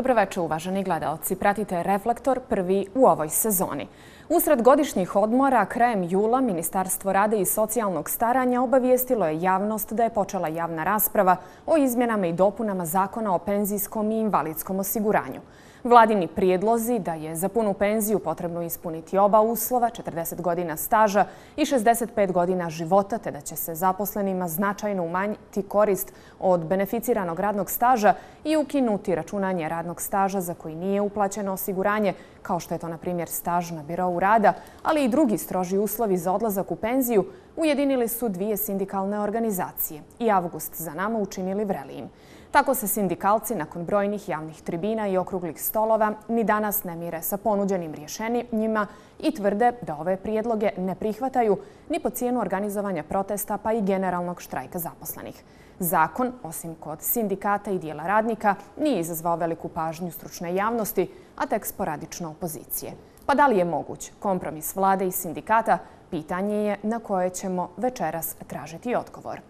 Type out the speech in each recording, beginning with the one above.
Dobroveče, uvaženi gledalci. Pratite Reflektor prvi u ovoj sezoni. Usred godišnjih odmora, krajem jula, Ministarstvo rade i socijalnog staranja obavijestilo je javnost da je počela javna rasprava o izmjenama i dopunama zakona o penzijskom i invalidskom osiguranju. Vladini prijedlozi da je za punu penziju potrebno ispuniti oba uslova, 40 godina staža i 65 godina života, te da će se zaposlenima značajno umanjiti korist od beneficiranog radnog staža i ukinuti računanje radnog staža za koji nije uplaćeno osiguranje, kao što je to, na primjer, staž na birovu rada, ali i drugi stroži uslovi za odlazak u penziju, ujedinili su dvije sindikalne organizacije i avgust za nama učinili vrelijim. Tako se sindikalci nakon brojnih javnih tribina i okruglih stolova ni danas ne mire sa ponuđenim rješenjima i tvrde da ove prijedloge ne prihvataju ni po cijenu organizovanja protesta pa i generalnog štrajka zaposlenih. Zakon, osim kod sindikata i dijela radnika, nije izazvao veliku pažnju stručne javnosti, a tek sporadično opozicije. Pa da li je moguć kompromis vlade i sindikata, pitanje je na koje ćemo večeras tražiti odgovor.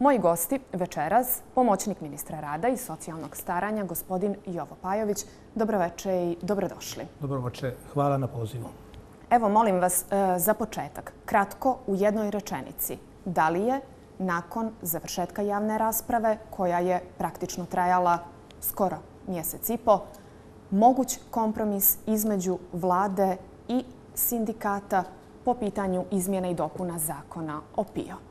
Moji gosti večeras, pomoćnik ministra rada i socijalnog staranja, gospodin Jovo Pajović. Dobroveče i dobrodošli. Dobroveče, hvala na pozivu. Evo, molim vas e, za početak, kratko u jednoj rečenici. Da li je nakon završetka javne rasprave, koja je praktično trajala skoro mjesec i po, moguć kompromis između vlade i sindikata po pitanju izmjene i dopuna zakona o PIO?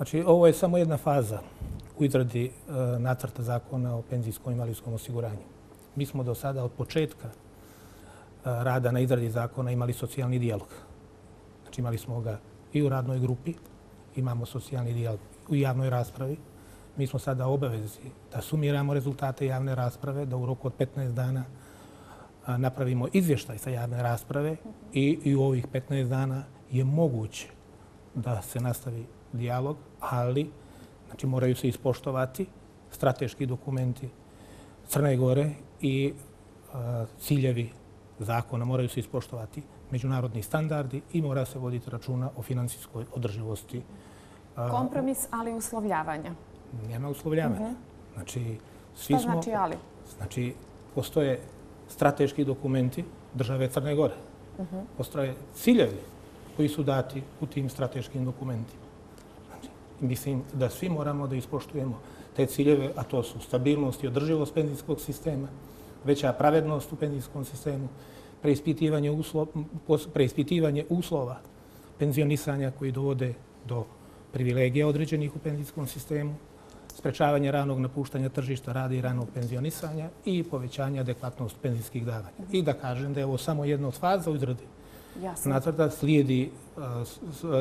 Znači, ovo je samo jedna faza u izradi e, nacrta zakona o penzijskom i malijskom osiguranju. Mi smo do sada od početka e, rada na izradi zakona imali socijalni dijalog. Znači, imali smo ga i u radnoj grupi, imamo socijalni dijalog u javnoj raspravi. Mi smo sada obavezi da sumiramo rezultate javne rasprave, da u roku od 15 dana napravimo izvještaj sa javne rasprave i, i u ovih 15 dana je moguće da se nastavi dijalog, ali znači, moraju se ispoštovati strateški dokumenti Crne Gore i ciljevi zakona moraju se ispoštovati međunarodni standardi i mora se voditi računa o financijskoj održivosti. Kompromis, ali uslovljavanja. Nema uslovljavanja. Mhm. Znači, svi Što znači ali? Znači, postoje strateški dokumenti države Crne Gore. Mhm. Postoje ciljevi koji su dati u tim strateškim dokumentima mislim da svi moramo da ispoštujemo te ciljeve, a to su stabilnost i održivost penzijskog sistema, veća pravednost u penzijskom sistemu, preispitivanje, uslo, preispitivanje uslova penzionisanja koji dovode do privilegija određenih u penzijskom sistemu, sprečavanje ranog napuštanja tržišta rada i ranog penzionisanja i povećanje adekvatnost penzijskih davanja. I da kažem da je ovo samo jedna od faza u izradi nacrta, slijedi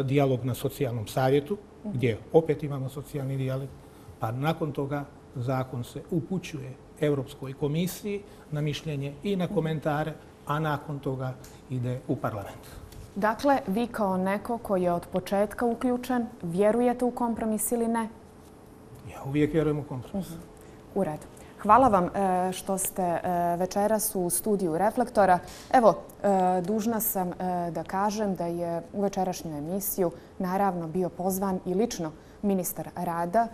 dijalog na socijalnom savjetu, gdje opet imamo socijalni dijalog, pa nakon toga zakon se upućuje Europskoj komisiji na mišljenje i na komentare, a nakon toga ide u parlament. Dakle, vi kao neko koji je od početka uključen, vjerujete u kompromis ili ne? Ja uvijek vjerujem u kompromis. Uh U redu. Hvala vam e, što ste e, večeras u studiju Reflektora. Evo, e, dužna sam da kažem da je u večerašnju emisiju naravno bio pozvan i lično ministar rada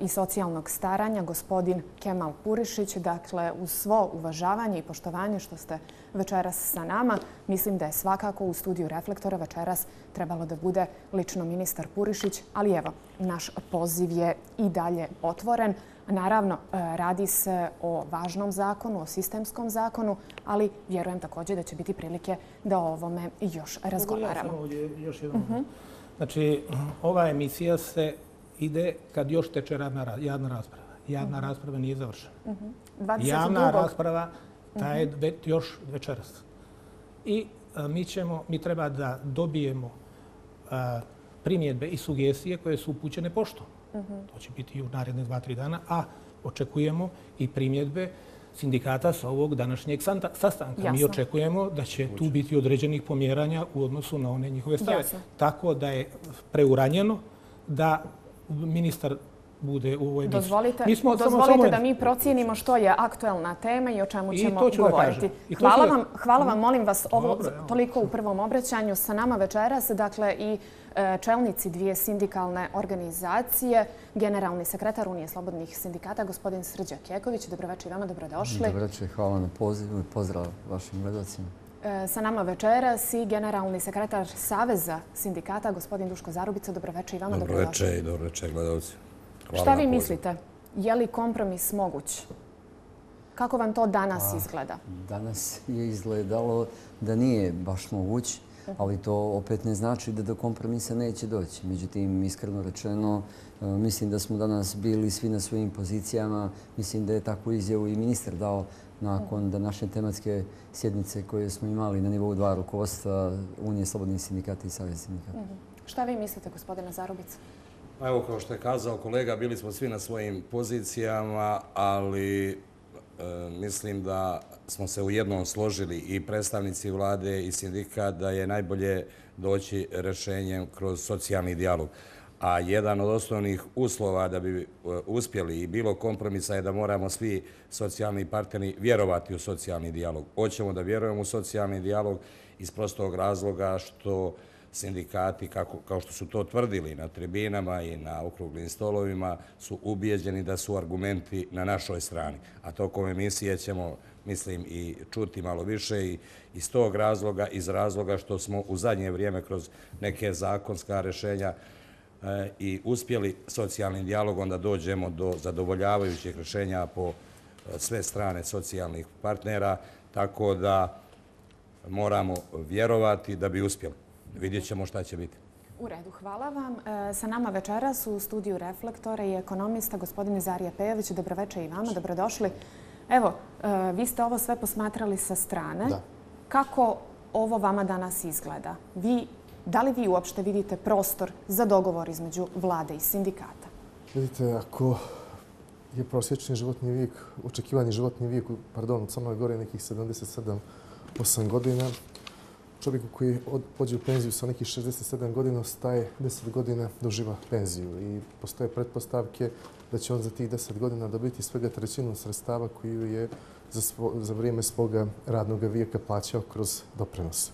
i socijalnog staranja, gospodin Kemal Purišić. Dakle, uz svo uvažavanje i poštovanje što ste večeras sa nama, mislim da je svakako u studiju Reflektora večeras trebalo da bude lično ministar Purišić, ali evo, naš poziv je i dalje otvoren. Naravno, e, radi se o važnom zakonu, o sistemskom zakonu, ali vjerujem također da će biti prilike da o ovome još razgovaramo. Ja ovdje još jednom? Mhm. Znači, ova emisija se ide kad još teče javna rasprava. Javna mhm. rasprava nije završena. Mhm. Javna rasprava je još večeras. I e, mi ćemo, mi treba da dobijemo e, primjedbe i sugestije koje su upućene poštom. To će biti u naredne dva, tri dana, a očekujemo i primjedbe sindikata sa ovog današnjeg sastanka. Mi očekujemo da će tu biti određenih pomjeranja u odnosu na one njihove stave. Tako da je preuranjeno da ministar bude u ovoj Dozvolite, dozvolite da mi procijenimo što je aktuelna tema i o čemu ćemo govoriti. Hvala vam, hvala vam, molim vas, ovo toliko u prvom obraćanju sa nama večeras, dakle i e, čelnici dvije sindikalne organizacije, generalni sekretar Unije slobodnih sindikata, gospodin Srđa Kjeković. Dobroveče i vama, dobrodošli. Dobroveče, hvala na pozivu i pozdrav vašim gledacima. E, sa nama večeras i generalni sekretar Saveza sindikata, gospodin Duško Zarubica. Dobroveče i vama, dobrodošli. Dobroveče i dobroveče gledalci. Šta vi mislite? Je li kompromis moguć? Kako vam to danas pa, izgleda? Danas je izgledalo da nije baš moguć, ali to opet ne znači da do kompromisa neće doći. Međutim, iskreno rečeno, e, mislim da smo danas bili svi na svojim pozicijama. Mislim da je takvu izjavu i ministar dao nakon današnje tematske sjednice koje smo imali na nivou dva rukovodstva Unije slobodnih sindikata i Savjeza sindikata. Mhm. Šta vi mislite, gospodina Zarubica? Pa evo, kao što je kazao kolega, bili smo svi na svojim pozicijama, ali e, mislim da smo se u jednom složili i predstavnici vlade i sindika da je najbolje doći rešenjem kroz socijalni dialog. A jedan od osnovnih uslova da bi e, uspjeli i bilo kompromisa je da moramo svi socijalni partneri vjerovati u socijalni dialog. Hoćemo da vjerujemo u socijalni dialog iz prostog razloga što sindikati, kao što su to tvrdili na tribinama i na okruglim stolovima, su ubijeđeni da su argumenti na našoj strani. A tokom emisije ćemo, mislim, i čuti malo više i iz tog razloga, iz razloga što smo u zadnje vrijeme kroz neke zakonska rešenja e, i uspjeli socijalnim dialogom da dođemo do zadovoljavajućih rešenja po eh, sve strane socijalnih partnera, tako da moramo vjerovati da bi uspjeli. Vidjet ćemo šta će biti. U redu, hvala vam. E, sa nama večeras u studiju Reflektora i ekonomista gospodine Zarija Pejović. Dobroveče i vama, dobrodošli. Evo, e, vi ste ovo sve posmatrali sa strane. Kako ovo vama danas izgleda? Da li vi uopšte vidite prostor za dogovor između vlade i sindikata? Vidite, ako je prosječni životni vijek, očekivani životni vijek, pardon, u Crnoj Gori nekih 77-8 godina, čovjeku koji pođe u penziju sa nekih 67 godina staje 10 godina doživa penziju i postoje pretpostavke da će on za tih 10 godina dobiti svega trećinu sredstava koju je za, svo, za vrijeme svoga radnog vijeka plaćao kroz doprinos.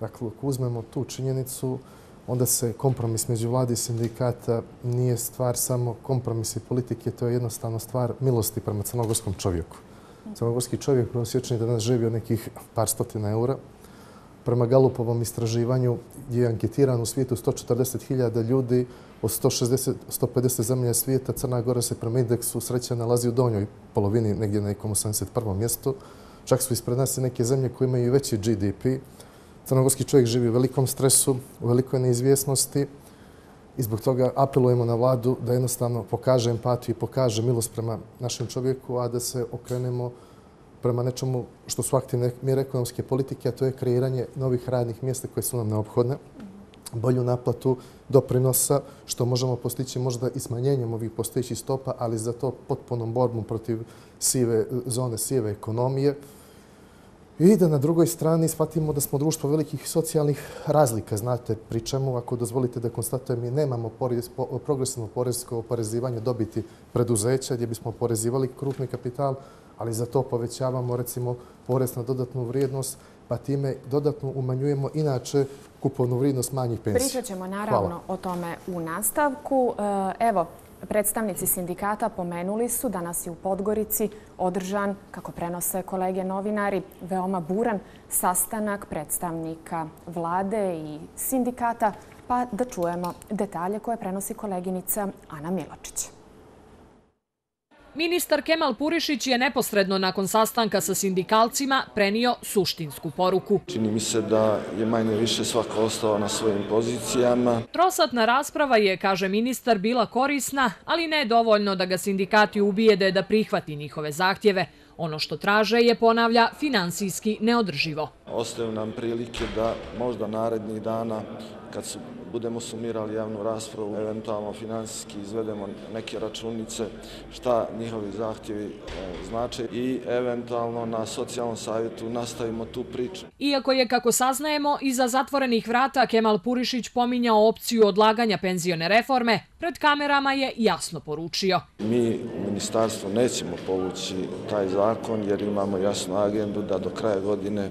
Dakle, ako uzmemo tu činjenicu, onda se kompromis među vladi i sindikata nije stvar samo kompromisa i politike, to je jednostavno stvar milosti prema crnogorskom čovjeku. Crnogorski čovjek prosječni danas živi od nekih par stotina eura, prema Galupovom istraživanju je anketiran u svijetu 140.000 ljudi od 160, 150 zemlje svijeta. Crna Gora se prema indeksu sreća nalazi u donjoj polovini, negdje na nekom 81. mjestu. Čak su ispred nas neke zemlje koje imaju veći GDP. Crnogorski čovjek živi u velikom stresu, u velikoj neizvjesnosti i zbog toga apelujemo na vladu da jednostavno pokaže empatiju i pokaže milost prema našem čovjeku, a da se okrenemo prema nečemu što su aktivne mjere ekonomske politike, a to je kreiranje novih radnih mjesta koje su nam neophodne, bolju naplatu doprinosa, što možemo postići možda i smanjenjem ovih postojećih stopa, ali za to potpunom borbom protiv sive zone, sive ekonomije. I da na drugoj strani shvatimo da smo društvo velikih socijalnih razlika. Znate, pri čemu, ako dozvolite da konstatujem, mi nemamo progresivno porezko oporezivanje dobiti preduzeća gdje bismo oporezivali krupni kapital, ali za to povećavamo recimo porez na dodatnu vrijednost, pa time dodatno umanjujemo inače kupovnu vrijednost manjih pensija. Pričat ćemo naravno o tome u nastavku. E, evo, predstavnici sindikata pomenuli su da nas je u Podgorici održan, kako prenose kolege novinari, veoma buran sastanak predstavnika vlade i sindikata, pa da čujemo detalje koje prenosi koleginica Ana Miločić. Ministar Kemal Purišić je neposredno nakon sastanka sa sindikalcima prenio suštinsku poruku. Čini mi se da je manje više svako ostao na svojim pozicijama. Trosatna rasprava je, kaže ministar, bila korisna, ali ne dovoljno da ga sindikati ubijede da prihvati njihove zahtjeve. Ono što traže je, ponavlja, finansijski neodrživo. Ostaju nam prilike da možda narednih dana, kad su budemo sumirali javnu raspravu, eventualno finansijski izvedemo neke računice, šta njihovi zahtjevi e, znače i eventualno na socijalnom savjetu nastavimo tu priču. Iako je, kako saznajemo, iza zatvorenih vrata Kemal Purišić pominjao opciju odlaganja penzione reforme, pred kamerama je jasno poručio. Mi u ministarstvu nećemo povući taj zakon jer imamo jasnu agendu da do kraja godine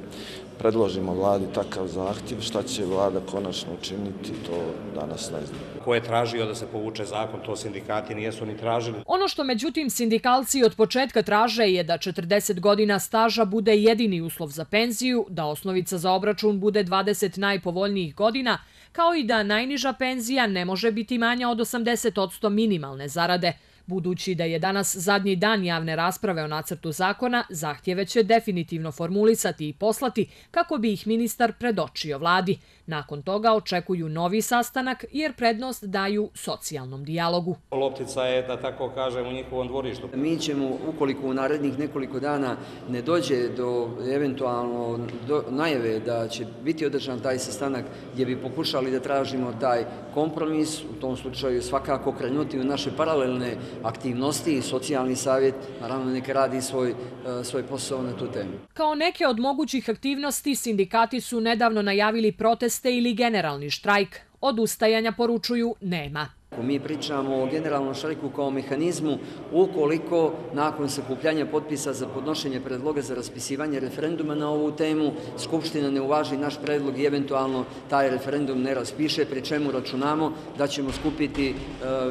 predložimo vladi takav zahtjev, šta će vlada konačno učiniti, to danas ne znam. Ko je tražio da se povuče zakon, to sindikati nijesu ni tražili. Ono što međutim sindikalci od početka traže je da 40 godina staža bude jedini uslov za penziju, da osnovica za obračun bude 20 najpovoljnijih godina, kao i da najniža penzija ne može biti manja od 80% minimalne zarade. Budući da je danas zadnji dan javne rasprave o nacrtu zakona, zahtjeve će definitivno formulisati i poslati kako bi ih ministar predočio vladi. Nakon toga očekuju novi sastanak jer prednost daju socijalnom dijalogu. Loptica je, da tako kažem, u njihovom dvorištu. Mi ćemo, ukoliko u narednih nekoliko dana ne dođe do eventualno do najave da će biti održan taj sastanak gdje bi pokušali da tražimo taj kompromis, u tom slučaju svakako krenuti u naše paralelne aktivnosti i socijalni savjet, naravno neka radi svoj, e, svoj posao na tu temu. Kao neke od mogućih aktivnosti, sindikati su nedavno najavili proteste ili generalni štrajk. Od ustajanja poručuju nema. Mi pričamo o generalnom štrajku kao mehanizmu ukoliko nakon sakupljanja potpisa za podnošenje predloga za raspisivanje referenduma na ovu temu, Skupština ne uvaži naš predlog i eventualno taj referendum ne raspiše, pri čemu računamo da ćemo skupiti e,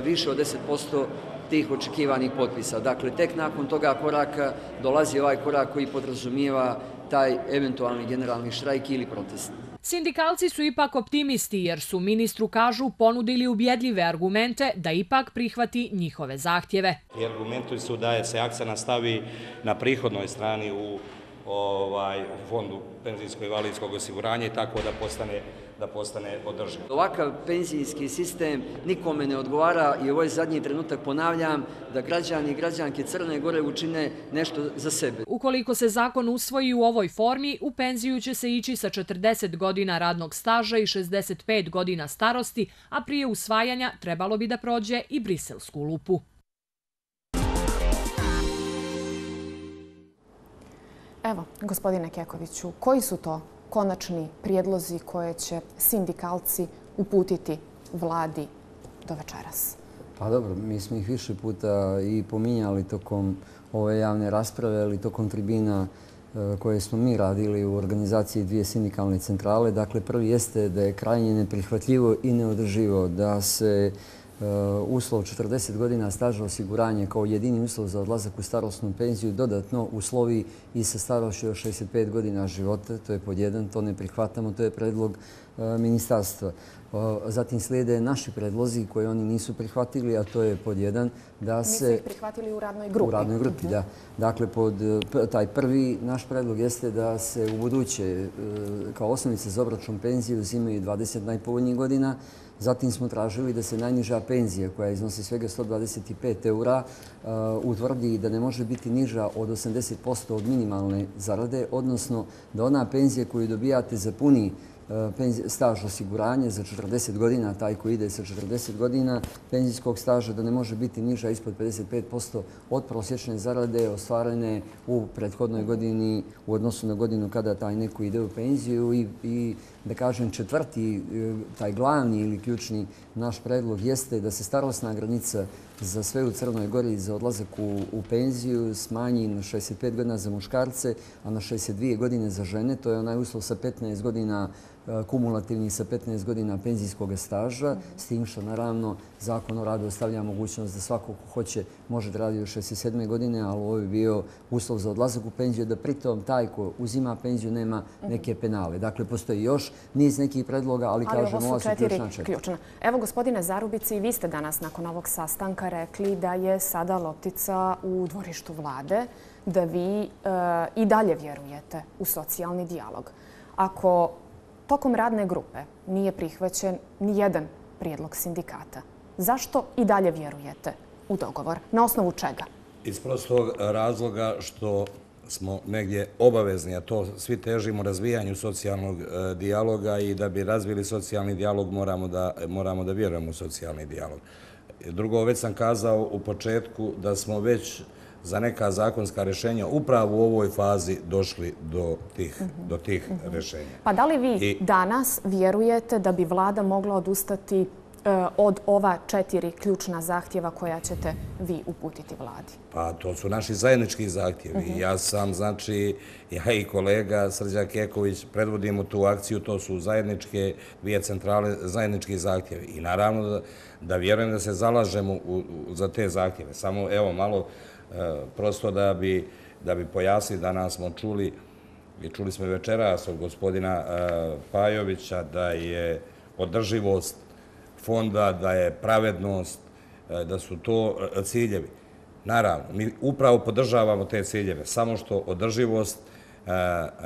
više od 10% tih očekivanih potpisa. Dakle, tek nakon toga koraka dolazi ovaj korak koji podrazumijeva taj eventualni generalni štrajk ili protest. Sindikalci su ipak optimisti jer su ministru kažu ponudili ubjedljive argumente da ipak prihvati njihove zahtjeve. I argumentuju su da se akcija nastavi na prihodnoj strani u ovaj, fondu penzijskog i valijskog osiguranja i tako da postane da postane održiv. Ovakav penzijski sistem nikome ne odgovara i ovaj zadnji trenutak ponavljam da građani i građanke Crne Gore učine nešto za sebe. Ukoliko se zakon usvoji u ovoj formi, u penziju će se ići sa 40 godina radnog staža i 65 godina starosti, a prije usvajanja trebalo bi da prođe i briselsku lupu. Evo, gospodine Kekoviću, koji su to konačni prijedlozi koje će sindikalci uputiti vladi do večeras? Pa dobro, mi smo ih više puta i pominjali tokom ove javne rasprave, ali tokom tribina e, koje smo mi radili u organizaciji dvije sindikalne centrale. Dakle, prvi jeste da je krajnje neprihvatljivo i neodrživo da se Uh, uslov 40 godina staža osiguranje kao jedini uslov za odlazak u starostnu penziju dodatno uslovi i sa starošću od 65 godina života. To je pod jedan, to ne prihvatamo, to je predlog uh, ministarstva. Uh, zatim slijede naši predlozi koje oni nisu prihvatili, a to je pod jedan da se... Nisu ih prihvatili u radnoj grupi. U radnoj grupi, da. Dakle, pod taj prvi naš predlog jeste da se u buduće kao osnovice za obračun penzije uzimaju 20 najpovoljnijih godina, Zatim smo tražili da se najniža penzija, koja iznosi svega 125 eura, e, utvrdi da ne može biti niža od 80% od minimalne zarade, odnosno da ona penzija koju dobijate za puni E, staž osiguranja za 40 godina, taj koji ide sa 40 godina penzijskog staža, da ne može biti niža ispod 55% od prosječne zarade ostvarene u prethodnoj godini u odnosu na godinu kada taj neko ide u penziju i, i da kažem četvrti, e, taj glavni ili ključni naš predlog jeste da se starostna granica za sve u Crnoj Gori za odlazak u, u penziju smanji na 65 godina za muškarce, a na 62 godine za žene. To je onaj uslov sa 15 godina kumulativni sa 15 godina penzijskog staža, s tim što naravno zakon o radu ostavlja mogućnost da svako ko hoće može da radi u 67. godine, ali ovo je bio uslov za odlazak u penziju, da pritom taj ko uzima penziju nema neke penale. Dakle, postoji još niz nekih predloga, ali kažemo, ovo su ključna četiri. Evo, gospodine Zarubici, vi ste danas nakon ovog sastanka rekli da je sada loptica u dvorištu vlade, da vi e, i dalje vjerujete u socijalni dijalog. Ako tokom radne grupe nije prihvaćen ni jedan prijedlog sindikata. Zašto i dalje vjerujete u dogovor? Na osnovu čega? Iz prostog razloga što smo negdje obavezni, a to svi težimo razvijanju socijalnog e, dijaloga i da bi razvili socijalni dijalog moramo da, moramo da vjerujemo u socijalni dijalog. Drugo, već sam kazao u početku da smo već za neka zakonska rešenja upravo u ovoj fazi došli do tih, do tih rešenja. Pa da li vi danas vjerujete da bi vlada mogla odustati E, od ova četiri ključna zahtjeva koja ćete vi uputiti vladi? Pa to su naši zajednički zahtjevi. Mhm. Ja sam, znači, ja i kolega Srđa Keković predvodimo tu akciju, to su zajedničke, dvije centrale, zajednički zahtjevi. I naravno da vjerujem da se zalažemo za te zahtjeve. Samo, evo, malo E, prosto da bi da bi pojasnili danas smo čuli i čuli smo večeras od gospodina e, Pajovića da je održivost fonda, da je pravednost, e, da su to ciljevi. Naravno, mi upravo podržavamo te ciljeve, samo što održivost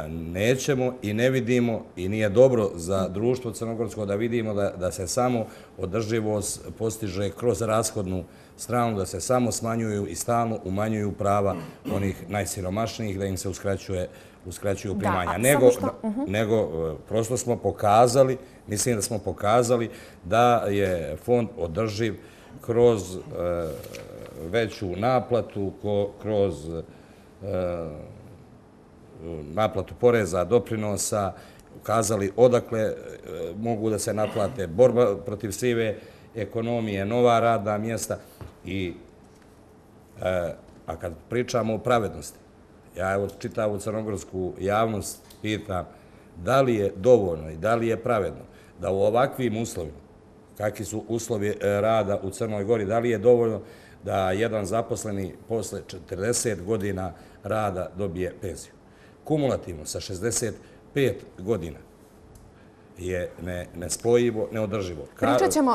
nećemo i ne vidimo i nije dobro za društvo Crnogorsko da vidimo da se samo održivost postiže kroz rashodnu stranu, da se samo smanjuju i stalno umanjuju prava onih najsiromašnijih, da im se uskraćuje uskraćuju primanja. Nego, mhm. nego e, prosto smo pokazali, mislim da smo pokazali da je fond održiv kroz e, veću naplatu, kroz e, naplatu poreza, doprinosa, ukazali odakle mogu da se naplate borba protiv sive ekonomije, nova rada mjesta. I, e, a kad pričamo o pravednosti, ja evo čitavu crnogorsku javnost pitam da li je dovoljno i da li je pravedno da u ovakvim uslovima, kakvi su uslovi e, rada u Crnoj Gori, da li je dovoljno da jedan zaposleni posle 40 godina rada dobije penziju. Kumulativno sa 65 godina je nespojivo, neodrživo.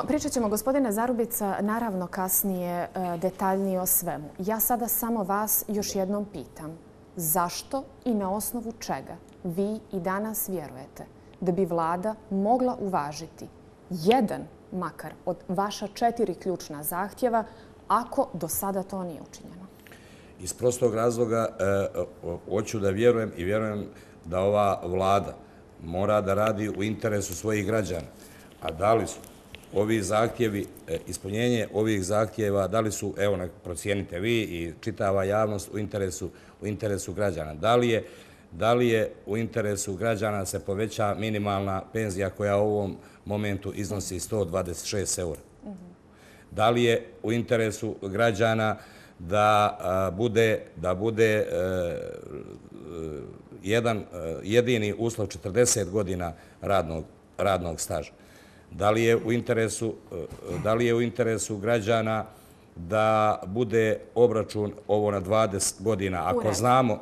Pričat ćemo, gospodine Zarubica, naravno kasnije e, detaljnije o svemu. Ja sada samo vas još jednom pitam zašto i na osnovu čega vi i danas vjerujete da bi vlada mogla uvažiti jedan makar od vaša četiri ključna zahtjeva ako do sada to nije učinjeno? Iz prostog razloga e, hoću da vjerujem i vjerujem da ova vlada mora da radi u interesu svojih građana. A da li su ovi zahtjevi, e, ispunjenje ovih zahtjeva, da li su, evo, procijenite vi i čitava javnost u interesu u interesu građana. Da li je da li je u interesu građana se poveća minimalna penzija koja u ovom momentu iznosi 126 eura? Da li je u interesu građana da bude da bude e, jedan e, jedini uslov 40 godina radnog radnog staža? Da li je u interesu e, da li je u interesu građana da bude obračun ovo na 20 godina. Ako znamo,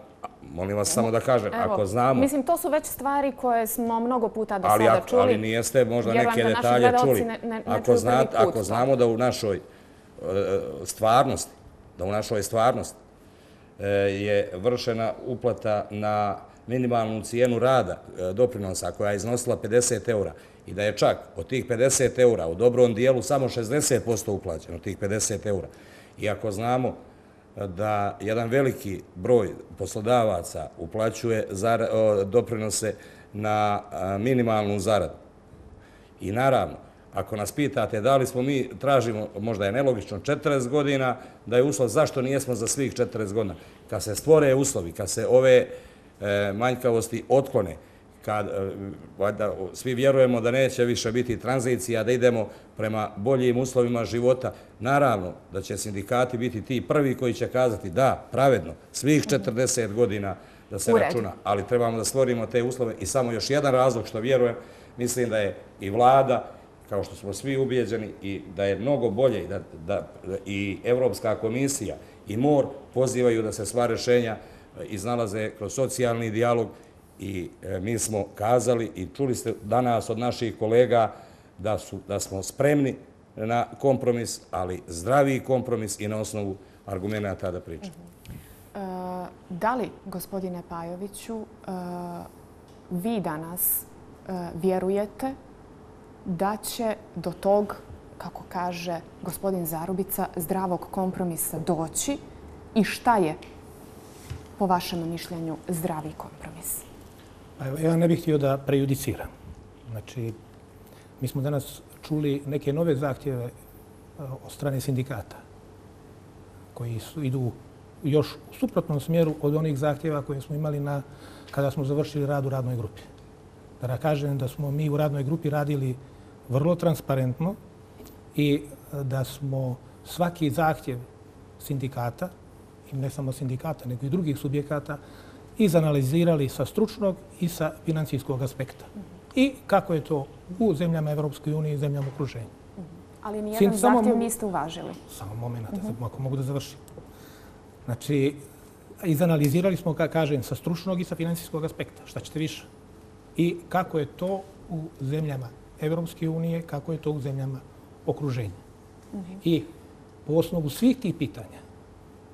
molim vas samo da kažem, ako znamo... Mislim, to su već stvari koje smo mnogo puta do sada čuli. Ali nijeste možda neke detalje čuli. Ako znamo da u našoj e, stvarnosti, da u našoj stvarnosti E, je vršena uplata na minimalnu cijenu rada e, doprinosa koja je iznosila 50 eura i da je čak od tih 50 eura u dobrom dijelu samo 60% uplaćeno, tih 50 eura. Iako znamo e, da jedan veliki broj poslodavaca uplaćuje doprinose na minimalnu zaradu. I naravno, ako nas pitate da li smo mi, tražimo, možda je nelogično, 40 godina, da je uslov zašto nijesmo za svih 40 godina. Kad se stvore uslovi, kad se ove e, manjkavosti otklone, kad e, valjda, svi vjerujemo da neće više biti tranzicija, da idemo prema boljim uslovima života, naravno da će sindikati biti ti prvi koji će kazati da, pravedno, svih 40 godina da se računa, ali trebamo da stvorimo te uslove. I samo još jedan razlog što vjerujem, mislim da je i vlada, kao što smo svi ubijeđeni, i da je mnogo bolje i da, da i Evropska komisija i MOR pozivaju da se sva rešenja e, iznalaze kroz socijalni dijalog i e, mi smo kazali i čuli ste danas od naših kolega da, su, da smo spremni na kompromis, ali zdravi kompromis i na osnovu argumenta da pričamo. Uh Da li, gospodine Pajoviću, e, vi danas e, vjerujete da će do tog, kako kaže gospodin Zarubica, zdravog kompromisa doći i šta je po vašem mišljenju, zdravi kompromis? Pa ja ne bih htio da prejudiciram. Znači, mi smo danas čuli neke nove zahtjeve e, od strane sindikata koji su, idu još u suprotnom smjeru od onih zahtjeva koje smo imali na, kada smo završili rad u radnoj grupi. Da kažem da smo mi u radnoj grupi radili vrlo transparentno i e, da smo svaki zahtjev sindikata, i ne samo sindikata, nego i drugih subjekata, izanalizirali sa stručnog i sa financijskog aspekta. I kako je to u zemljama Evropske unije i zemljama okruženja. Ali nijedan zahtjev niste uvažili. Samo moment, ako mogu da završim. Znači, izanalizirali smo, kažem, sa stručnog i sa financijskog aspekta. Šta ćete više? I kako je to u zemljama Evropske unije, kako je to u zemljama okruženja. I po osnovu svih tih pitanja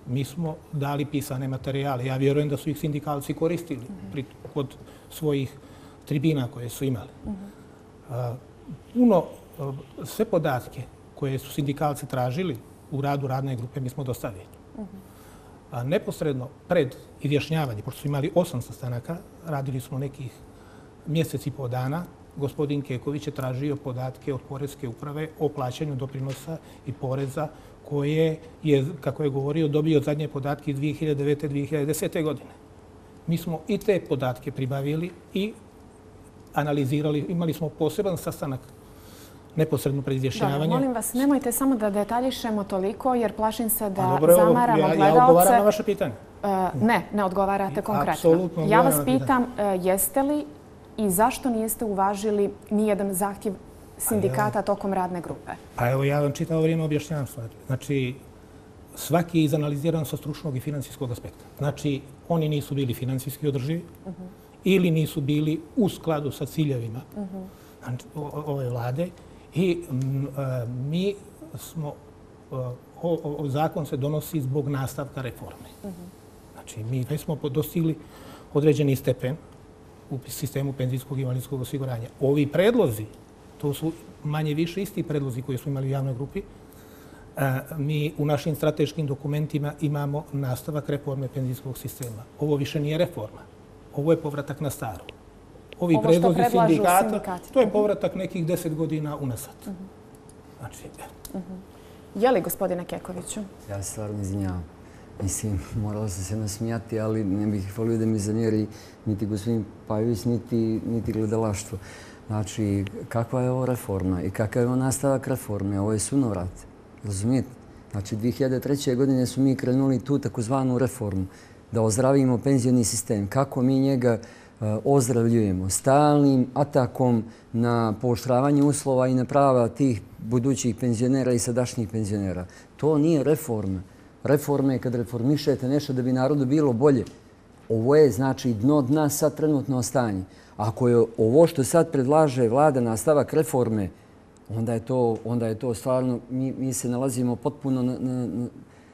mi smo dali pisane materijale. Ja vjerujem da su ih sindikalci koristili pri, kod svojih tribina koje su imali. Puno, sve podatke koje su sindikalci tražili u radu radne grupe mi smo dostavili. A neposredno pred izjašnjavanje, pošto su imali osam sastanaka, radili smo nekih mjeseci po dana, gospodin Keković je tražio podatke od Porezke uprave o plaćanju doprinosa i poreza koje je, kako je govorio, dobio zadnje podatke iz 2009. 2010. godine. Mi smo i te podatke pribavili i analizirali. Imali smo poseban sastanak neposredno pred izvješćavanje. Da, molim vas, nemojte samo da detaljišemo toliko, jer plašim se da dobro, zamaramo ja, gledalce. Ja odgovaram na vaše pitanje. Uh, ne, ne odgovarate konkretno. Ja vas pitam, uh, jeste li i zašto niste uvažili nijedan zahtjev sindikata tokom radne grupe? Pa evo, ja vam čitao vrijeme objašnjavam stvari. Znači, svaki je izanaliziran sa stručnog i financijskog aspekta. Znači, oni nisu bili financijski održivi ili nisu bili u skladu sa ciljevima znači, ove vlade. I mi smo, o, zakon se donosi zbog nastavka reforme. Znači, mi već smo dostigli određeni stepen u sistemu penzijskog i invalidskog osiguranja. Ovi predlozi to su manje više isti predlozi koji smo imali u javnoj grupi. E, mi u našim strateškim dokumentima imamo nastavak reforme penzijskog sistema. Ovo više nije reforma. Ovo je povratak na staro. Ovi Ovo predlozi sindikata, to je povratak nekih deset godina unazad. Uh mhm. -huh. Znači, uh -huh. Je li gospodine Kekoviću? Ja se stvarno izvinjavam. Mislim, morala sam se nasmijati, ali ne bih volio da mi zamjeri niti gospodin Pajović, niti, niti gledalaštvo. Znači, kakva je ovo reforma i kakav je ovo nastavak reforme? Ovo je sunovrat. Razumijete? Znači, 2003. godine su mi krenuli tu takozvanu reformu da ozdravimo penzijni sistem. Kako mi njega e, ozdravljujemo? Stalnim atakom na pooštravanje uslova i na prava tih budućih penzionera i sadašnjih penzionera. To nije reforma reforme, kad reformišete nešto da bi narodu bilo bolje. Ovo je znači dno dna sad trenutno stanje. Ako je ovo što sad predlaže vlada nastavak reforme, onda je to, onda je to stvarno, mi, mi se nalazimo potpuno na, na, na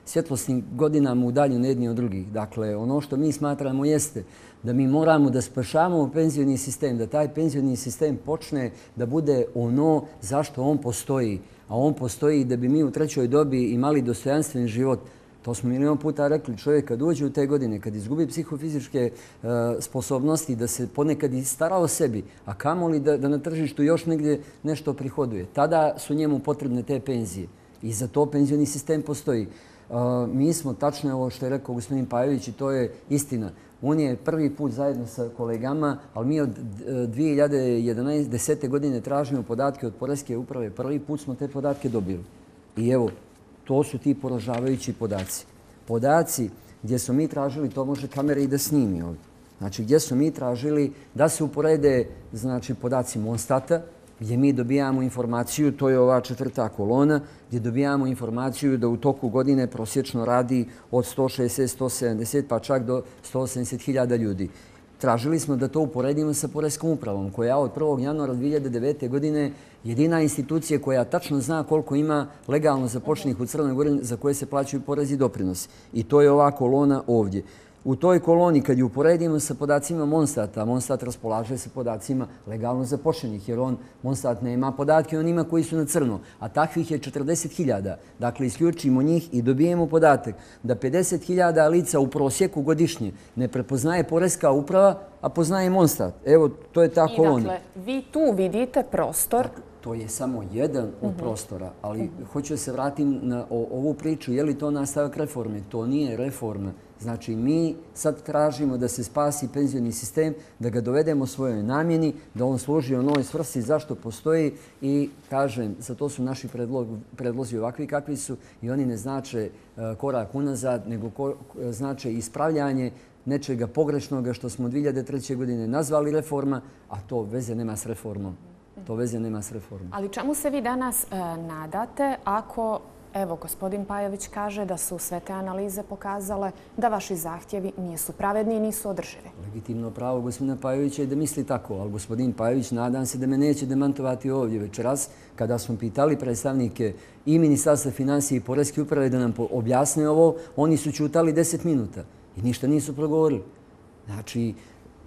svjetlosnim godinama u dalju jedni od drugih. Dakle, ono što mi smatramo jeste da mi moramo da spašavamo penzioni sistem, da taj penzioni sistem počne da bude ono zašto on postoji. A on postoji da bi mi u trećoj dobi imali dostojanstven život, To smo milijon puta rekli, čovjek kad uđe u te godine, kad izgubi psihofizičke e, sposobnosti da se ponekad i stara o sebi, a kamoli da, da na tržištu još negdje nešto prihoduje, tada su njemu potrebne te penzije. I za to penzioni sistem postoji. E, mi smo, tačno ovo što je rekao gospodin Pajević, i to je istina, on je prvi put zajedno sa kolegama, ali mi od e, 2011. godine tražimo podatke od Poreske uprave. Prvi put smo te podatke dobili. I evo, to su ti poražavajući podaci. Podaci gdje smo mi tražili, to može kamera i da snimi ovdje. Znači gdje smo mi tražili da se uporede znači, podaci Monstata, gdje mi dobijamo informaciju, to je ova četvrta kolona, gdje dobijamo informaciju da u toku godine prosječno radi od 160, 170 pa čak do 180 hiljada ljudi. Tražili smo da to uporedimo sa Poreskom upravom, koja od 1. januara 2009. godine jedina institucija koja tačno zna koliko ima legalno započnih u Crnoj Gori za koje se plaćaju porezi i doprinosi. I to je ova kolona ovdje u toj koloni, kad ju uporedimo sa podacima Monstata, Monstat raspolaže sa podacima legalno zapošljenih, jer on, Monstat nema podatke, on ima koji su na crno, a takvih je 40.000. Dakle, isključimo njih i dobijemo podatak da 50.000 lica u prosjeku godišnje ne prepoznaje Poreska uprava, a poznaje Monstat. Evo, to je ta kolona. I dakle, vi tu vidite prostor to je samo jedan od mhm. prostora, ali hoću da se vratim na ovu priču. Je li to nastavak reforme? To nije reforma. Znači, mi sad tražimo da se spasi penzijoni sistem, da ga dovedemo svojoj namjeni, da on služi onoj svrsi zašto postoji i, kažem, za to su naši predlozi ovakvi kakvi su i oni ne znače e, korak unazad, nego e, znače ispravljanje nečega pogrešnoga što smo 2003. godine nazvali reforma, a to veze nema s reformom. To veze nema s reformom. Ali čemu se vi danas e, nadate ako Evo, gospodin Pajović kaže da su sve te analize pokazale da vaši zahtjevi nisu pravedni i nisu održivi. Legitimno pravo gospodina Pajovića je da misli tako, ali gospodin Pajović nadam se da me neće demantovati ovdje večeras kada smo pitali predstavnike i Ministarstva financije i Poreske uprave da nam objasne ovo, oni su čutali 10 minuta i ništa nisu progovorili. Znači,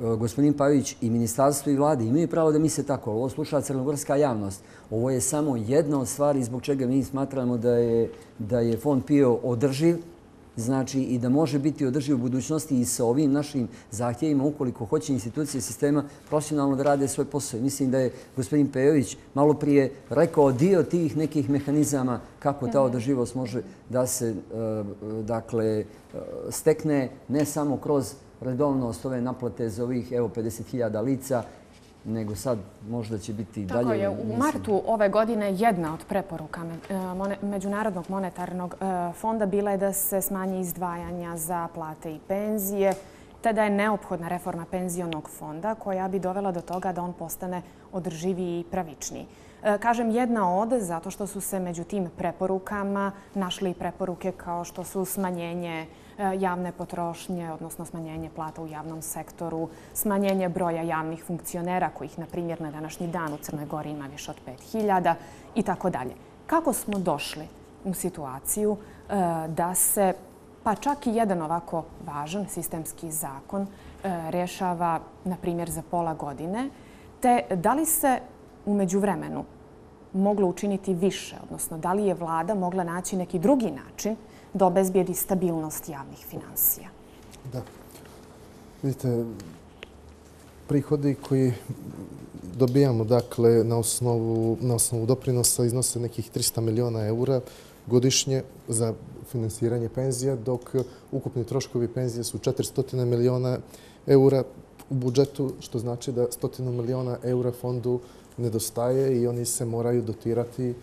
gospodin Pavić i ministarstvo i vlade imaju pravo da misle tako. Ovo sluša crnogorska javnost. Ovo je samo jedna od stvari zbog čega mi smatramo da je, da je fond PIO održiv znači i da može biti održiv u budućnosti i sa ovim našim zahtjevima ukoliko hoće institucije sistema profesionalno da rade svoj posao. Mislim da je gospodin Pejović malo prije rekao dio tih nekih mehanizama kako ta mhm. održivost može da se e, dakle, e, stekne ne samo kroz redovnost ove naplate za ovih 50.000 lica, nego sad možda će biti dalje. Tako je, u martu ove godine jedna od preporuka e, Međunarodnog monetarnog e, fonda bila je da se smanji izdvajanja za plate i penzije, te da je neophodna reforma penzijonog fonda koja bi dovela do toga da on postane održiviji i pravičniji. E, kažem jedna od, zato što su se među tim preporukama našli preporuke kao što su smanjenje E, javne potrošnje, odnosno smanjenje plata u javnom sektoru, smanjenje broja javnih funkcionera, kojih, na primjer, na današnji dan u Crnoj Gori ima više od 5000 i tako dalje. Kako smo došli u situaciju e, da se, pa čak i jedan ovako važan sistemski zakon, e, rešava, na primjer, za pola godine, te da li se umeđu vremenu moglo učiniti više, odnosno da li je vlada mogla naći neki drugi način da obezbijedi stabilnost javnih financija. Da. Vidite, prihodi koji dobijamo dakle, na, osnovu, na osnovu doprinosa iznose nekih 300 miliona eura godišnje za finansiranje penzija, dok ukupni troškovi penzije su 400 miliona eura u budžetu, što znači da 100 miliona eura fondu nedostaje i oni se moraju dotirati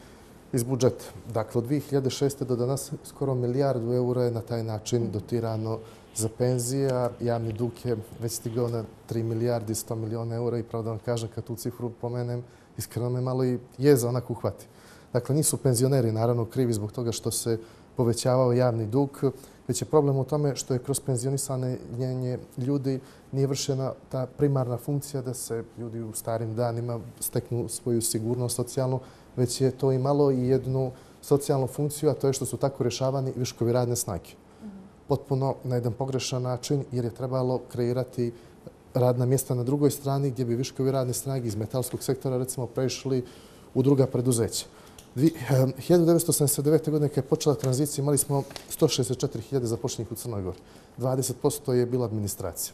iz budžeta. Dakle, od 2006. do danas skoro milijardu eura je na taj način dotirano za penzije, a javni dug je već stigao na 3 milijardi 100 miliona eura i pravo da vam kažem, kad tu cifru pomenem, iskreno me malo i jeza onako uhvati. Dakle, nisu penzioneri naravno krivi zbog toga što se povećavao javni dug, već je problem u tome što je kroz penzionisane njenje ljudi nije vršena ta primarna funkcija da se ljudi u starim danima steknu svoju sigurnost socijalnu, već je to imalo i jednu socijalnu funkciju, a to je što su tako rješavani viškovi radne snage. Potpuno na jedan pogrešan način, jer je trebalo kreirati radna mjesta na drugoj strani gdje bi viškovi radne snage iz metalskog sektora recimo prešli u druga preduzeća. 1979. Godine kada je počela tranzicija imali smo 164.000 zapošljenih u Crnoj Gori. 20% je bila administracija.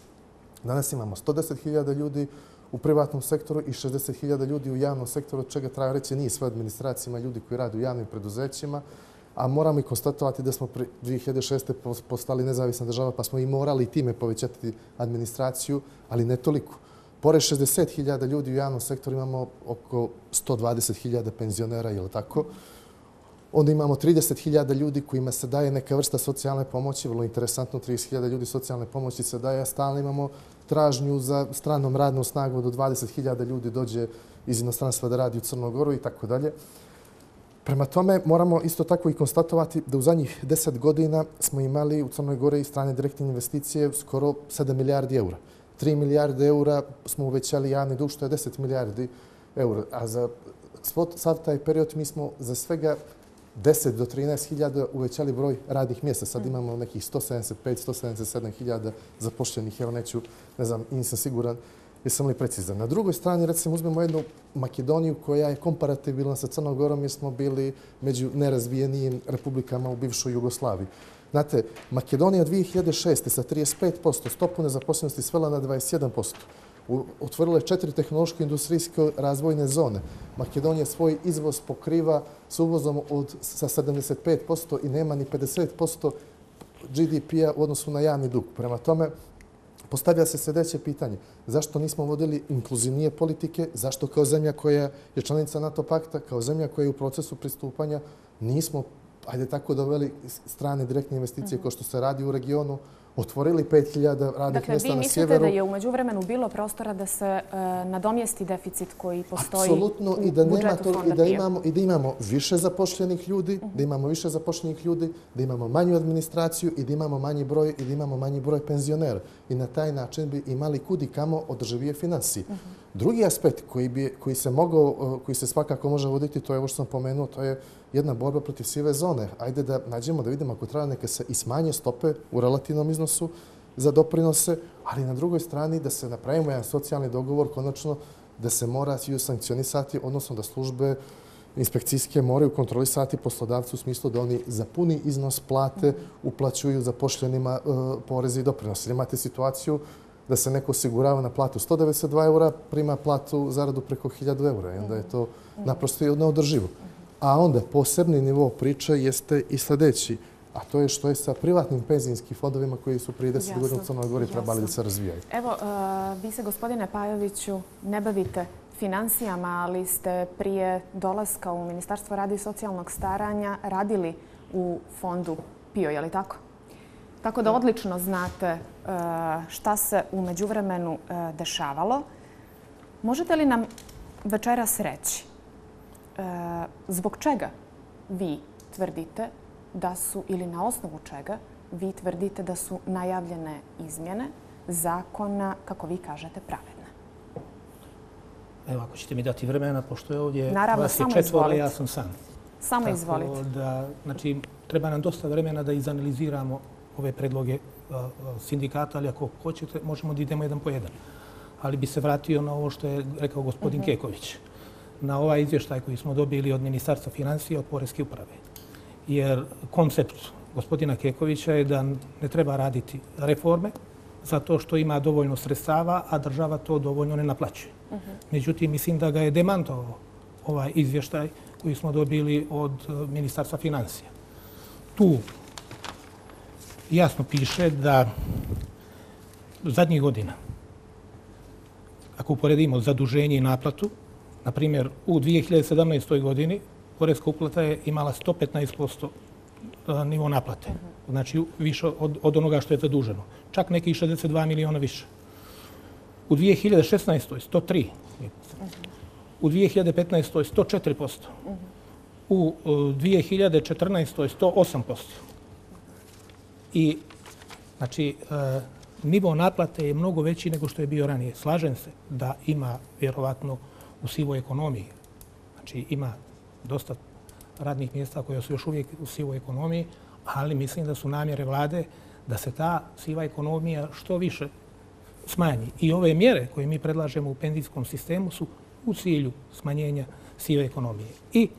Danas imamo 110.000 ljudi u privatnom sektoru i 60.000 ljudi u javnom sektoru, od čega treba reći nije sve administracijama ljudi koji rade u javnim preduzećima, a moramo i konstatovati da smo 2006. postali nezavisna država, pa smo i morali time povećati administraciju, ali ne toliko. Pored 60.000 ljudi u javnom sektoru imamo oko 120.000 penzionera, je li tako? Onda imamo 30.000 ljudi kojima se daje neka vrsta socijalne pomoći, vrlo interesantno, 30.000 ljudi socijalne pomoći se daje, a stalno imamo tražnju za stranom radnom snagom do 20.000 ljudi dođe iz inostranstva da radi u Crnogoru i tako dalje. Prema tome, moramo isto tako i konstatovati da u zadnjih 10 godina smo imali u Crnoj Gore i strane direktne investicije skoro 7 milijardi eura. 3 milijarde eura smo uvećali javni dug, što je 10 milijardi eura. A za sav taj period mi smo za svega 10 do 13 hiljada uvećali broj radnih mjesta. Sad imamo nekih 175-177 hiljada zapošljenih. Evo neću, ne znam, nisam siguran jesam li precizan. Na drugoj strani, recimo, uzmemo jednu Makedoniju koja je komparatibilna sa Crnogorom jer smo bili među nerazvijenijim republikama u bivšoj Jugoslaviji. Znate, Makedonija 2006. sa 35% stopu nezaposlenosti svela na 21% otvorile četiri tehnološko-industrijske razvojne zone. Makedonija svoj izvoz pokriva s uvozom od, sa 75% i nema ni 50% GDP-a u odnosu na javni dug. Prema tome, postavlja se sljedeće pitanje. Zašto nismo vodili inkluzivnije politike? Zašto kao zemlja koja je članica NATO pakta, kao zemlja koja je u procesu pristupanja, nismo, ajde tako, doveli strane direktne investicije kao što se radi u regionu, otvorili 5000 radnih mjesta na sjeveru. Dakle, vi mislite da je umeđu vremenu bilo prostora da se e, nadomjesti deficit koji postoji u budžetu fonda i da, nema to, i da, imamo, I da imamo više zapošljenih ljudi, da imamo više zapošljenih ljudi, da imamo manju administraciju i da imamo manji broj i da imamo manji broj penzionera. I na taj način bi imali kudi kamo održavije financije. Drugi aspekt koji, bi, koji, se mogao, eh, koji se svakako može voditi, to je ovo što sam pomenuo, to je jedna borba protiv sive zone. Ajde da nađemo da vidimo ako treba neke se i smanje stope u relativnom iznosu za doprinose, ali na drugoj strani da se napravimo jedan socijalni dogovor konačno da se mora ju sankcionisati, odnosno da službe inspekcijske moraju kontrolisati poslodavcu u smislu da oni za puni iznos plate uplaćuju zapošljenima eh, e, porezi i doprinose. Imate situaciju da se neko osigurava na platu 192 eura, prima platu zaradu preko 1000 eura. I onda je to naprosto i neodrživo. A onda posebni nivo priče jeste i sljedeći, a to je što je sa privatnim penzijskim fondovima koji su prije 10 godina u Crnoj Gori trebali da se razvijaju. Evo, uh, vi se, gospodine Pajoviću, ne bavite financijama, ali ste prije dolaska u Ministarstvo rada i socijalnog staranja radili u fondu PIO, je li tako? Tako da odlično znate uh, šta se u međuvremenu uh, dešavalo. Možete li nam večeras reći E, zbog čega vi tvrdite da su, ili na osnovu čega, vi tvrdite da su najavljene izmjene zakona, kako vi kažete, pravedne? Evo, ako ćete mi dati vremena, pošto je ovdje Naravno, vas je četvora, ja sam sam. Samo Tako izvolite. Da, znači, treba nam dosta vremena da izanaliziramo ove predloge sindikata, ali ako hoćete, možemo da idemo jedan po jedan. Ali bi se vratio na ovo što je rekao gospodin uh mhm. -huh. Keković na ovaj izvještaj koji smo dobili od Ministarstva financija od Poreske uprave. Jer koncept gospodina Kekovića je da ne treba raditi reforme zato što ima dovoljno sredstava, a država to dovoljno ne naplaćuje. Mhm. Međutim, mislim da ga je demantovao ovaj izvještaj koji smo dobili od eh, Ministarstva financija. Tu jasno piše da zadnjih godina, ako uporedimo zaduženje i naplatu, Na primjer, u 2017. godini Poreska uplata je imala 115% e, nivo naplate. Znači, više od, od onoga što je zaduženo. Čak neki 62 miliona više. U 2016. 103. U 2015. 104%. U e, 2014. 108%. I, znači, e, nivo naplate je mnogo veći nego što je bio ranije. Slažem se da ima, vjerovatno, u sivoj ekonomiji. Znači ima dosta radnih mjesta koje su još uvijek u sivoj ekonomiji, ali mislim da su namjere vlade da se ta siva ekonomija što više smanji. I ove mjere koje mi predlažemo u penzijskom sistemu su u cilju smanjenja sive ekonomije. I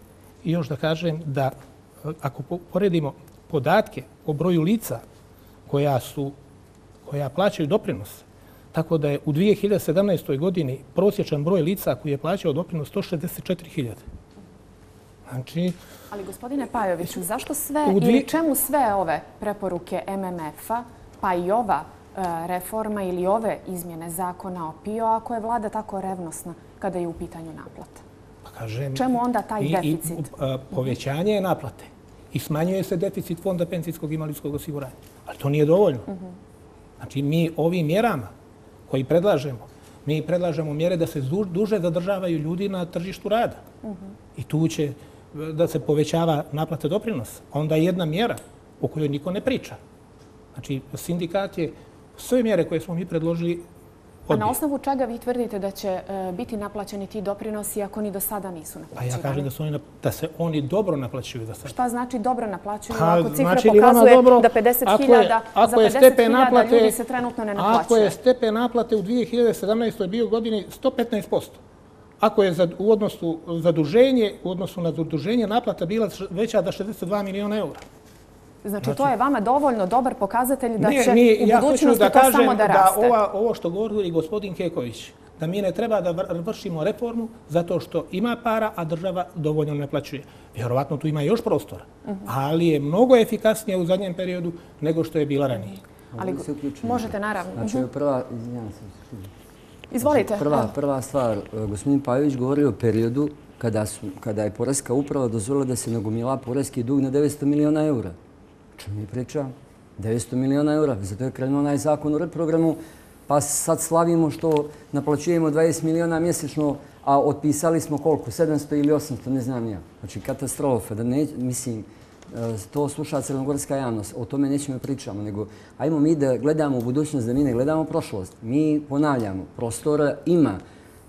još da kažem da e, ako poredimo podatke o broju lica koja su koja plaćaju doprinos Tako da je u 2017. godini prosječan broj lica koji je plaćao doprinos 164.000. Znači... Ali gospodine Pajoviću, zašto sve ili čemu sve ove preporuke MMF-a, pa i ova e, reforma ili ove izmjene zakona o PIO, ako je vlada tako revnosna kada je u pitanju naplata? Pa kažem... Čemu onda taj deficit? I, e, povećanje je naplate. I smanjuje se deficit fonda pensijskog i malinskog osiguranja. Ali to nije dovoljno. Mhm. Znači, mi ovim mjerama koji predlažemo, mi predlažemo mjere da se duže zadržavaju ljudi na tržištu rada. I tu će da se povećava naplata doprinosa. Onda jedna mjera o kojoj niko ne priča. Znači, sindikat je sve mjere koje smo mi predložili A na osnovu čega vi tvrdite da će e, biti naplaćeni ti doprinosi ako ni do sada nisu naplaćeni? Pa ja kažem da, su oni, da se oni dobro naplaćuju za sada. Šta znači dobro naplaćuju Pa, ako cifra znači pokazuje dobro, da ako je- 50.000 ako za je 50.000 stepen naplate- ljudi se trenutno ne Ako je naplaćuje? stepen naplate u 2017. bio godini 115%, ako je za, u odnosu zaduženje, u odnosu na zaduženje naplata bila veća da 62 miliona eura. Znači, to je vama dovoljno dobar pokazatelj da će u ja hoću budućnosti da to kažem samo da raste. ova, ovo što govori gospodin Keković, da mi ne treba da vr- vršimo reformu zato što ima para, a država dovoljno ne plaćuje. Vjerovatno tu ima još prostora, Mhm. ali je mnogo efikasnije u zadnjem periodu nego što je bila ranije. Ali Ovdje se uključujem. možete naravno. Znači, je prva, se, Izvolite. Znači, Prva, prva stvar, e, gospodin Pajović govori o periodu kada, su, kada je Poreska uprava dozvolila da se nagomila poreski dug na 900 miliona eura. Čemu mi priča? 900 miliona eura. Zato je krenuo onaj zakon u reprogramu, pa sad slavimo što naplaćujemo 20 miliona mjesečno, a otpisali smo koliko? 700 ili 800, ne znam ja. Znači, katastrofa. Da ne, mislim, e, to sluša crnogorska javnost. O tome nećemo pričamo, nego ajmo mi da gledamo u budućnost, da mi ne gledamo prošlost. Mi ponavljamo, prostora ima.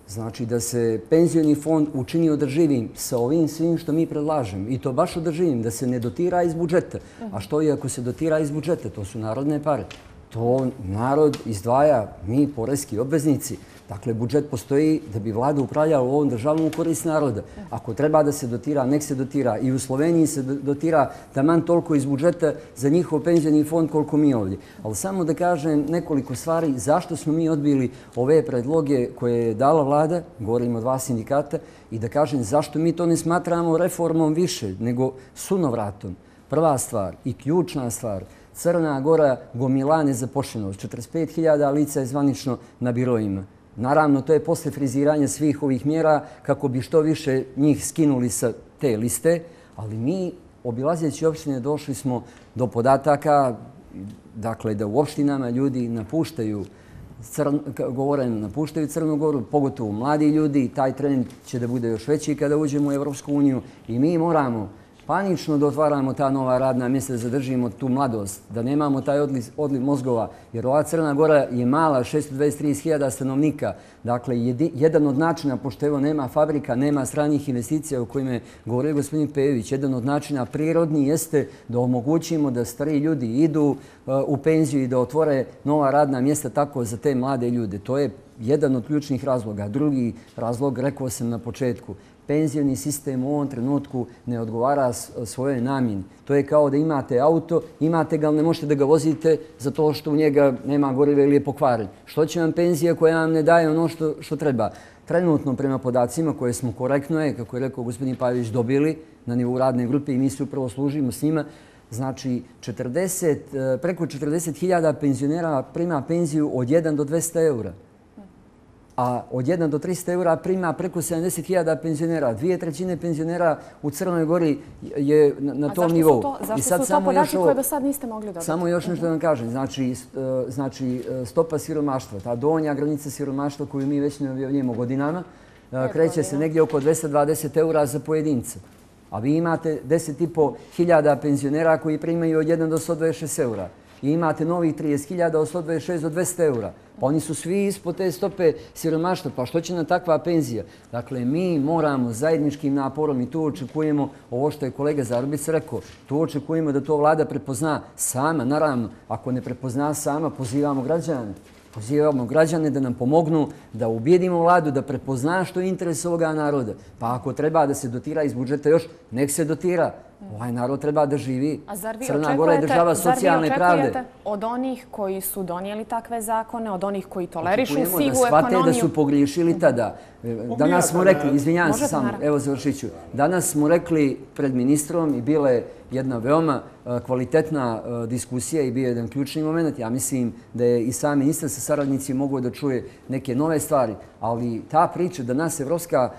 Znači da se penzioni fond učini održivim sa ovim svim što mi predlažem. I to baš održivim, da se ne dotira iz budžeta. A što je ako se dotira iz budžeta? To su narodne pare. To narod izdvaja, mi, porezki obveznici. Dakle, budžet postoji da bi vlada upravljala u ovom državom u korist naroda. Ako treba da se dotira, nek se dotira. I u Sloveniji se dotira taman toliko iz budžeta za njihov penzijani fond koliko mi ovdje. Ali samo da kažem nekoliko stvari zašto smo mi odbili ove predloge koje je dala vlada, govorim od dva sindikata, i da kažem zašto mi to ne smatramo reformom više, nego sunovratom. Prva stvar i ključna stvar, Crna Gora gomila nezapošljenost, 45.000 lica je zvanično na birojima. Naravno, to je posle friziranja svih ovih mjera kako bi što više njih skinuli sa te liste, ali mi, obilazeći opštine, došli smo do podataka dakle, da u opštinama ljudi napuštaju Crn, ka- napuštaju Crnu Goru, pogotovo mladi ljudi i taj trend će da bude još veći kada uđemo u Evropsku uniju i mi moramo panično da otvaramo ta nova radna mjesta, da zadržimo tu mladost, da nemamo taj odliv, odliv mozgova, jer ova Crna Gora je mala, 623.000 stanovnika. Dakle, jedi, jedan od načina, pošto evo nema fabrika, nema stranih investicija o kojima je govorio gospodin Pejević, jedan od načina prirodni jeste da omogućimo da stari ljudi idu uh, u penziju i da otvore nova radna mjesta tako za te mlade ljude. To je jedan od ključnih razloga. Drugi razlog, rekao sam na početku, penzioni sistem u ovom trenutku ne odgovara svojoj namjeni. To je kao da imate auto, imate ga, ali ne možete da ga vozite zato što u njega nema goriva ili je pokvaren. Što će vam penzija koja vam ne daje ono što, što treba? Trenutno, prema podacima koje smo korektno je, kako je rekao gospodin Pavić, dobili na nivou radne grupe i mi se upravo služimo s njima, Znači, 40, e, preko 40.000 penzionera prima penziju od 1 do 200 eura a od 1 do 300 eura prima preko 70.000 penzionera. Dvije trećine penzionera u Crnoj Gori je na, na A tom nivou. I zašto sad su to podaci koje do sad niste mogli dobiti? Samo još nešto da vam kažem. Znači, e, znači e, stopa siromaštva, ta donja granica siromaštva koju mi već ne objavljujemo godinama, e, kreće se negdje oko 220 eura za pojedinca. A vi imate 10,5 hiljada penzionera koji primaju od 1 do 126 eura. I imate novih 30.000 od 126 do 200 eura. Pa oni su svi ispod te stope siromaštva. Pa što će nam takva penzija? Dakle, mi moramo zajedničkim naporom i tu očekujemo ovo što je kolega Zarubic rekao. Tu očekujemo da to vlada prepozna sama. Naravno, ako ne prepozna sama, pozivamo građane. Pozivamo građane da nam pomognu, da ubijedimo vladu, da prepozna što je interes ovoga naroda. Pa ako treba da se dotira iz budžeta još, nek se dotira. Ovaj narod treba da živi. A zar vi Crna Gora je država zar vi socijalne pravde. očekujete od onih koji su donijeli takve zakone, od onih koji tolerišu Očekujemo sivu da shvate ekonomiju? da su pogriješili tada. E, Danas smo rekli, izvinjavam se samo, naravno. evo završit ću. Danas smo rekli pred ministrom i bila je jedna veoma e, kvalitetna e, diskusija i bio je jedan ključni moment. Ja mislim da je i sam ministar sa saradnici mogao da čuje neke nove stvari, ali ta priča da nas Evropska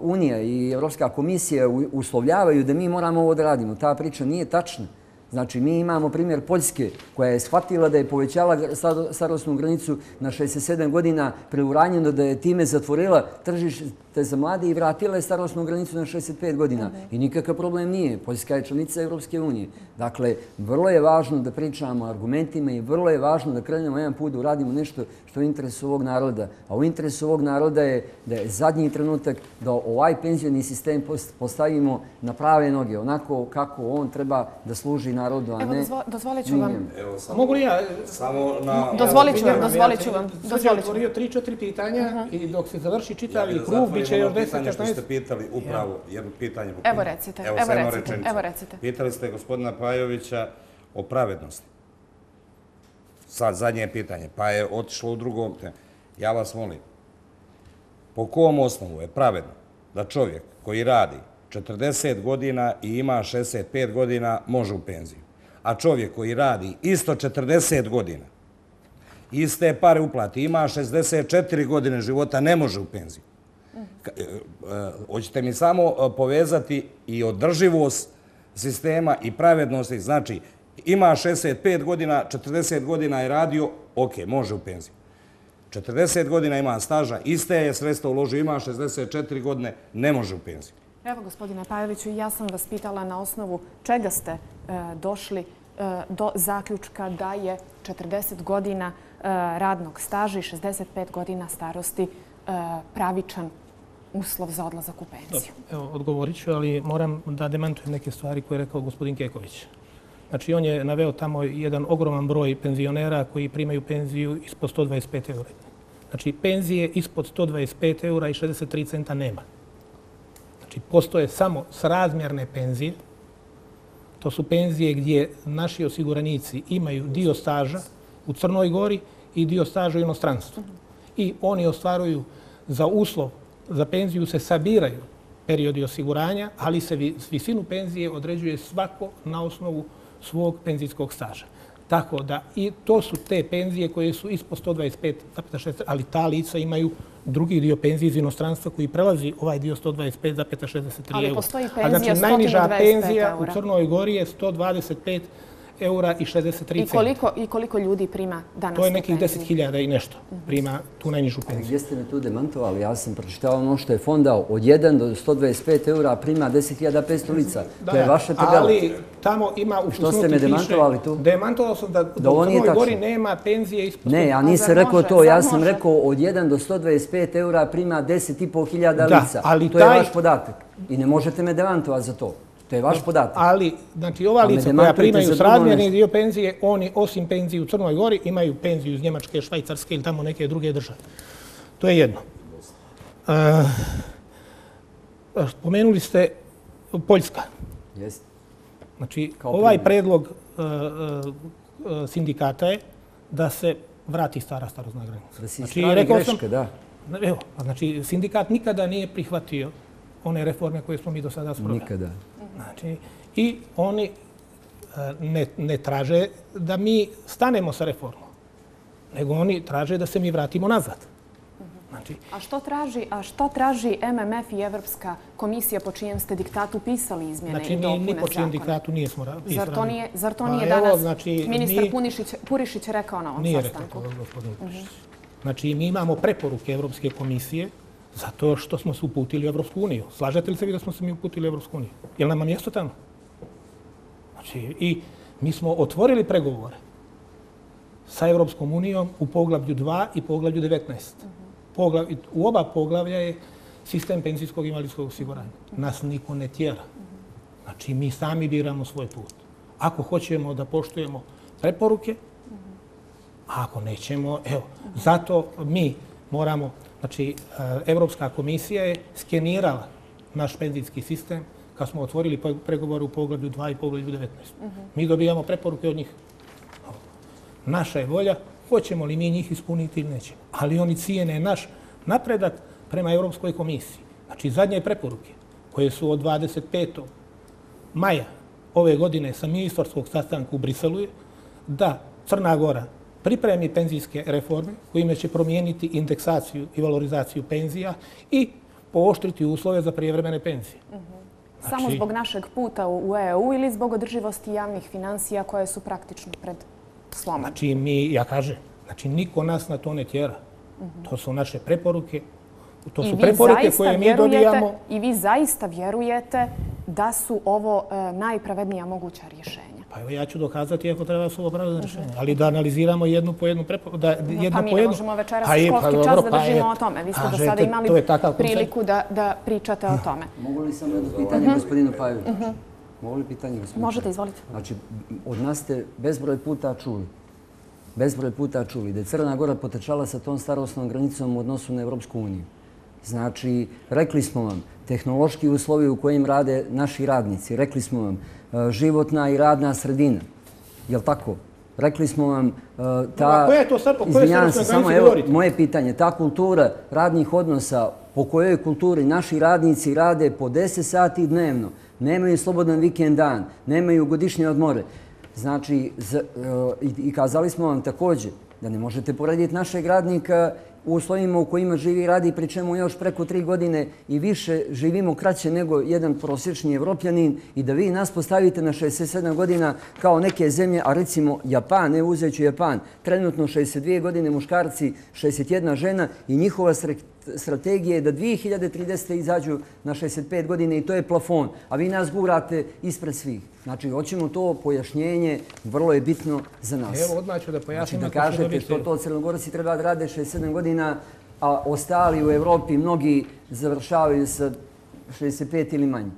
unija i Evropska komisija uslovljavaju da mi moramo ovo da radimo, ta priča nije tačna. Znači, mi imamo primjer Poljske koja je shvatila da je povećala starostnu granicu na 67 godina preuranjeno, da je time zatvorila tržište za mlade i vratila je starostnu granicu na 65 godina. I nikakav problem nije. Poljska je članica Europske unije. Dakle, vrlo je važno da pričamo argumentima i vrlo je važno da krenemo jedan put da uradimo nešto što je interes ovog naroda. A u interesu ovog naroda je da je zadnji trenutak da ovaj penzijoni sistem postavimo na prave noge, onako kako on treba da služi narodu, a ne... Evo, dozvolit ću vam. Mogu li ja... Samo na... Dozvolit ću vam, dozvolit ću vam. Srđe otvorio tri, četiri pitanja i dok se završi čitavi krug, bit će još deset, pitanje što ste pitali upravo, jedno pitanje. Evo recite, evo recite, evo recite. Pitali ste gospodina Pajovića o pravednosti. Sad, zadnje pitanje, pa je otišlo u drugom. Ja vas molim, po kom osnovu je pravedno da čovjek koji radi 40 godina i ima 65 godina može u penziju. A čovjek koji radi isto 40 godina, iste pare uplati, ima 64 godine života, ne može u penziju. E, e, hoćete mi samo e, povezati i održivost sistema i pravednosti. Znači, ima 65 godina, 40 godina je radio, ok, može u penziju. 40 godina ima staža, iste je sredstvo uložio, ima 64 godine, ne može u penziju. Evo, gospodine Pajoviću, ja sam vas pitala na osnovu čega ste e, došli e, do zaključka da je 40 godina e, radnog staža i 65 godina starosti pravičan uslov za odlazak u penziju. Evo, odgovorit ću, ali moram da demantujem neke stvari koje je rekao gospodin Keković. Znači, on je naveo tamo jedan ogroman broj penzionera koji primaju penziju ispod 125 eura. Znači, penzije ispod 125 eura i 63 centa nema. Znači, postoje samo srazmjerne penzije. To su penzije gdje naši osiguranici imaju dio staža u Crnoj Gori i dio staža u inostranstvu. I oni ostvaruju za uslov, za penziju se sabiraju periodi osiguranja, ali se visinu penzije određuje svako na osnovu svog penzijskog staža. Tako da i to su te penzije koje su ispod 125,6, ali ta lica imaju drugi dio penzije iz inostranstva koji prelazi ovaj dio 125,63 eura. Ali postoji penzija znači, najniža penzija u Crnoj Gori je 125 eura i 63 centa. I koliko, I koliko ljudi prima danas To je nekih 10.000 i nešto prima tu najnižu penziju. Gdje ste me tu demantovali? Ja sam pročitao ono što je fond dao. Od 1 do 125 eura prima 10.500 lica. To je vaše tabela. Ali tamo ima u Što ste me demantovali tu? Demantovao sam da, da u Crnoj Gori nema penzije ispod... Ne, ja nisam rekao to. Ja sam rekao od 1 do 125 eura prima 10.500 lica. Ali to je vaš podatak. I ne možete me demantovati za to. To je vaš podatak. Ali, znači, ova lica koja primaju srazmjerni dio penzije, oni osim penzije u Crnoj Gori imaju penziju iz Njemačke, Švajcarske ili tamo neke druge države. To je jedno. Uh, spomenuli ste Poljska. Jeste. Znači, ovaj predlog uh, uh, sindikata je da se vrati stara starozna granica. Da si znači, greške, da. Evo, znači, sindikat nikada nije prihvatio one reforme koje smo mi do sada sprovali. Nikada. Znači, I oni e, ne, ne traže da mi stanemo sa reformom, nego oni traže da se mi vratimo nazad. Znači, a što traži, a što traži MMF i Evropska komisija po čijem ste diktatu pisali izmjene znači, i dopune zakona? Znači, ni po čijem diktatu nije smo pisali. Zar to nije, zar to nije danas evo, znači, ministar mi, Punišić, Purišić rekao na ovom nije sastanku? Nije rekao gospodin Purišić. Uh -huh. Znači, mi imamo preporuke Evropske komisije Zato što smo se uputili u Evropsku uniju. Slažete li se vi da smo se mi uputili u Evropsku uniju? Je li nama mjesto tamo? Znači, i mi smo otvorili pregovore sa Evropskom unijom u poglavlju 2 i poglavlju 19. Poglav, u oba poglavlja je sistem penzijskog i invalidskog osiguranja. Nas niko ne tjera. Znači, mi sami biramo svoj put. Ako hoćemo da poštujemo preporuke, a ako nećemo, evo, zato mi moramo Znači, e, Evropska komisija je skenirala naš penzijski sistem kad smo otvorili pregovore u pogledu 2 i pogledu 19. Mi dobijamo preporuke od njih. Naša je volja, hoćemo li mi njih ispuniti ili nećemo. Ali oni cijene naš napredak prema Evropskoj komisiji. Znači, zadnje preporuke koje su od 25. maja ove godine sa ministarskog sastanka u Briselu je da Crna Gora pripremi penzijske reforme kojime će promijeniti indeksaciju i valorizaciju penzija i pooštriti uslove za prijevremene penzije. Samo Znači- zbog našeg puta u EU ili zbog održivosti javnih financija koje su praktično pred slomom? Znači, mi, ja kažem, znači, niko nas na to ne tjera. To su naše preporuke. To su preporuke koje mi dobijamo. I vi zaista vjerujete da su ovo e, najpravednija moguća rješenja? Pa evo ja ću dokazati ako treba su ovo pravilno rješenje. Ali da analiziramo jednu po jednu preporuku. Da, jedno pa mi po ne možemo večeras Pa je, školski pa čas dobro, da pa držimo je- o tome. Vi ste do sada imali priliku da, da pričate o tome. Mogu li samo jedno pitanje gospodinu Pajoviću? Mogu li pitanje gospodinu Možete, izvolite. Znači, od nas ste bezbroj puta čuli, bezbroj puta čuli da je Crna Gora potečala sa tom starostnom granicom u odnosu na Evropsku uniju. Znači, rekli smo vam, tehnološki uslovi u kojim rade naši radnici, rekli smo vam, e, životna i radna sredina. Jel tako? Rekli smo vam, e, ta... koja je to kojoj Izvinjavam se, samo evo, moje pitanje, ta kultura radnih odnosa, po kojoj kulturi naši radnici rade po 10 sati dnevno, nemaju slobodan vikend dan, nemaju godišnje odmore. Znači, e, i i kazali smo vam također da ne možete porediti našeg radnika u uslovima u kojima živi i radi, pri čemu još preko tri godine i više živimo kraće nego jedan prosječni evropljanin i da vi nas postavite na 67 godina kao neke zemlje, a recimo Japan, ne uzeću Japan, trenutno 62 godine muškarci, 61 žena i njihova stre- strategija je da 2030. izađu na 65 godine i to je plafon, a vi nas gurate ispred svih. Znači, hoćemo to pojašnjenje, vrlo je bitno za nas. Evo, odmah ću da Znači pojasnim. da kažete što to Crnogorci treba da rade 67 godina, a ostali u Evropi mnogi završavaju sa 65 ili manje.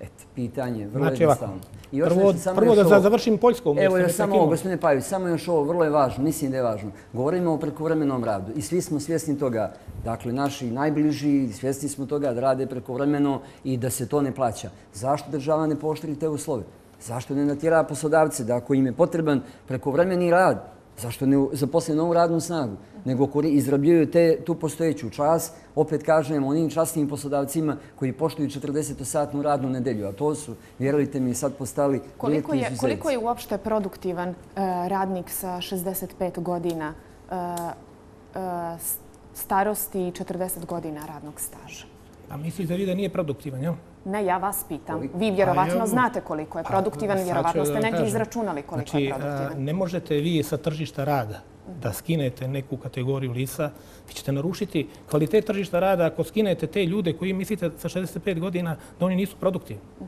Eto, pitanje, vrlo Znači, ovako, jednostavno. I još prvo, nešto, samo prvo još da ovo. završim Poljskom. jer Evo još samo ovo, gospodine Pajović, samo još ovo, vrlo je važno, mislim da je važno. Govorimo o prekovremenom radu i svi smo svjesni toga, dakle naši najbliži, svjesni smo toga da rade prekovremeno i da se to ne plaća. Zašto država ne poštri te uslove? Zašto ne natjera poslodavce da ako im je potreban prekovremeni rad, zašto ne zaposle novu radnu snagu, nego kori- izrabljuju te, tu postojeću čas, opet kažem, onim časnim poslodavcima koji poštuju 40-satnu radnu nedelju, a to su, vjerujte mi, sad postali Koliko je, koliko je uopšte produktivan e, radnik sa 65 godina e, s- starosti i 40 godina radnog staža? A mislite vi da nije produktivan, jel? Ne, ja vas pitam. Koliko? Vi vjerovatno znate koliko je Pa, produktivan, vjerovatno ste negdje kažem. izračunali koliko znači, je a, produktivan. Ne možete vi sa tržišta rada da skinete neku kategoriju lica, vi ćete narušiti kvalitet tržišta rada ako skinete te ljude koji mislite sa 65 godina da oni nisu produktivni. Da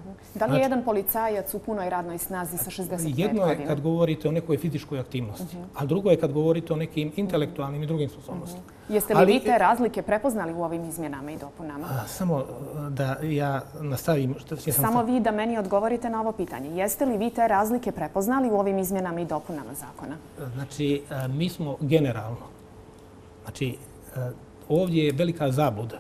li je znači- jedan policajac u punoj radnoj snazi sa 65 Jedno je godina? kad govorite o nekoj fizičkoj aktivnosti, a drugo je kad govorite o nekim intelektualnim i drugim sposobnostima. Jeste li Ali- vi te razlike prepoznali u ovim izmjenama i dopunama? A, Samo a, da ja nastavim. Što, Samo vi da meni odgovorite na ovo pitanje. Jeste li vi te razlike prepoznali u ovim izmjenama i dopunama zakona? Znači, a, mi smo generalno, znači, ovdje je velika zabluda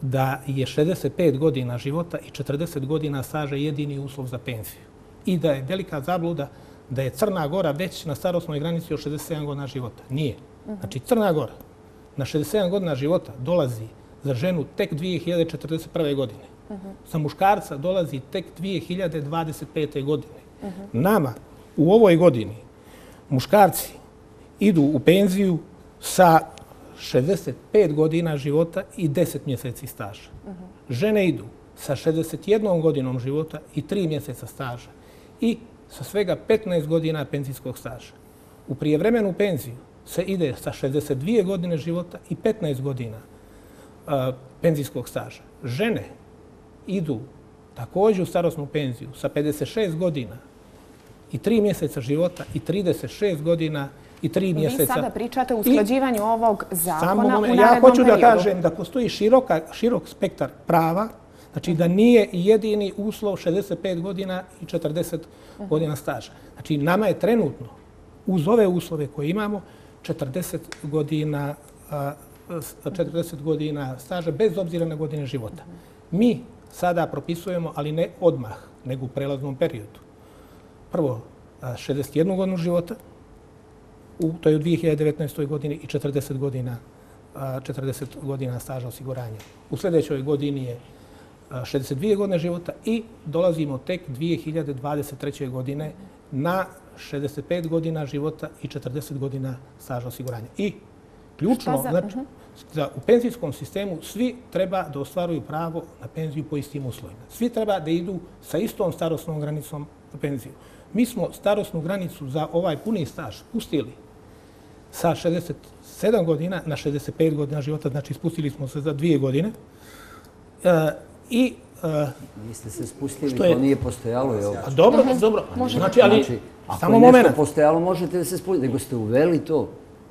da je 65 godina života i 40 godina staža jedini uslov za penziju. I da je velika zabluda da je Crna Gora već na starosnoj granici od 67 godina života. Nije. Znači, Crna Gora na 67 godina života dolazi za ženu tek 2041. godine. Za muškarca dolazi tek 2025. godine. Nama u ovoj godini muškarci idu u penziju sa 65 godina života i 10 mjeseci staža. Žene idu sa 61 godinom života i 3 mjeseca staža i sa svega 15 godina penzijskog staža. U prijevremenu penziju se ide sa 62 godine života i 15 godina a, penzijskog staža. Žene idu također u starosnu penziju sa 56 godina i 3 mjeseca života i 36 godina i 3 mjeseca. Vi sada pričate o usklađivanju ovog zakona u narednom ja hoću da periodu. kažem da postoji široka, širok spektar prava, znači da nije jedini uslov 65 godina i 40 godina staža. Znači nama je trenutno, uz ove uslove koje imamo, 40 godina, a, 40 godina staža bez obzira na godine života. Mi sada propisujemo, ali ne odmah, nego u prelaznom periodu. Prvo, 61 godinu života, u, to je u 2019. godini i 40 godina, 40 godina staža osiguranja. U sljedećoj godini je 62 godine života i dolazimo tek 2023. godine na 65 godina života i 40 godina staža osiguranja. I ključno, za- znači, da u penzijskom sistemu svi treba da ostvaruju pravo na penziju po istim uslovima. Svi treba da idu sa istom starostnom granicom na penziju. Mi smo starostnu granicu za ovaj puni staž pustili sa 67 godina na 65 godina života, znači spustili smo se za dvije godine. E, I Niste se spustili, je... to nije postojalo. Je A dobro, uh -huh. dobro. Znači, ali znači, samo moment. Ako je postojalo, možete da se spustiti, nego ste uveli to.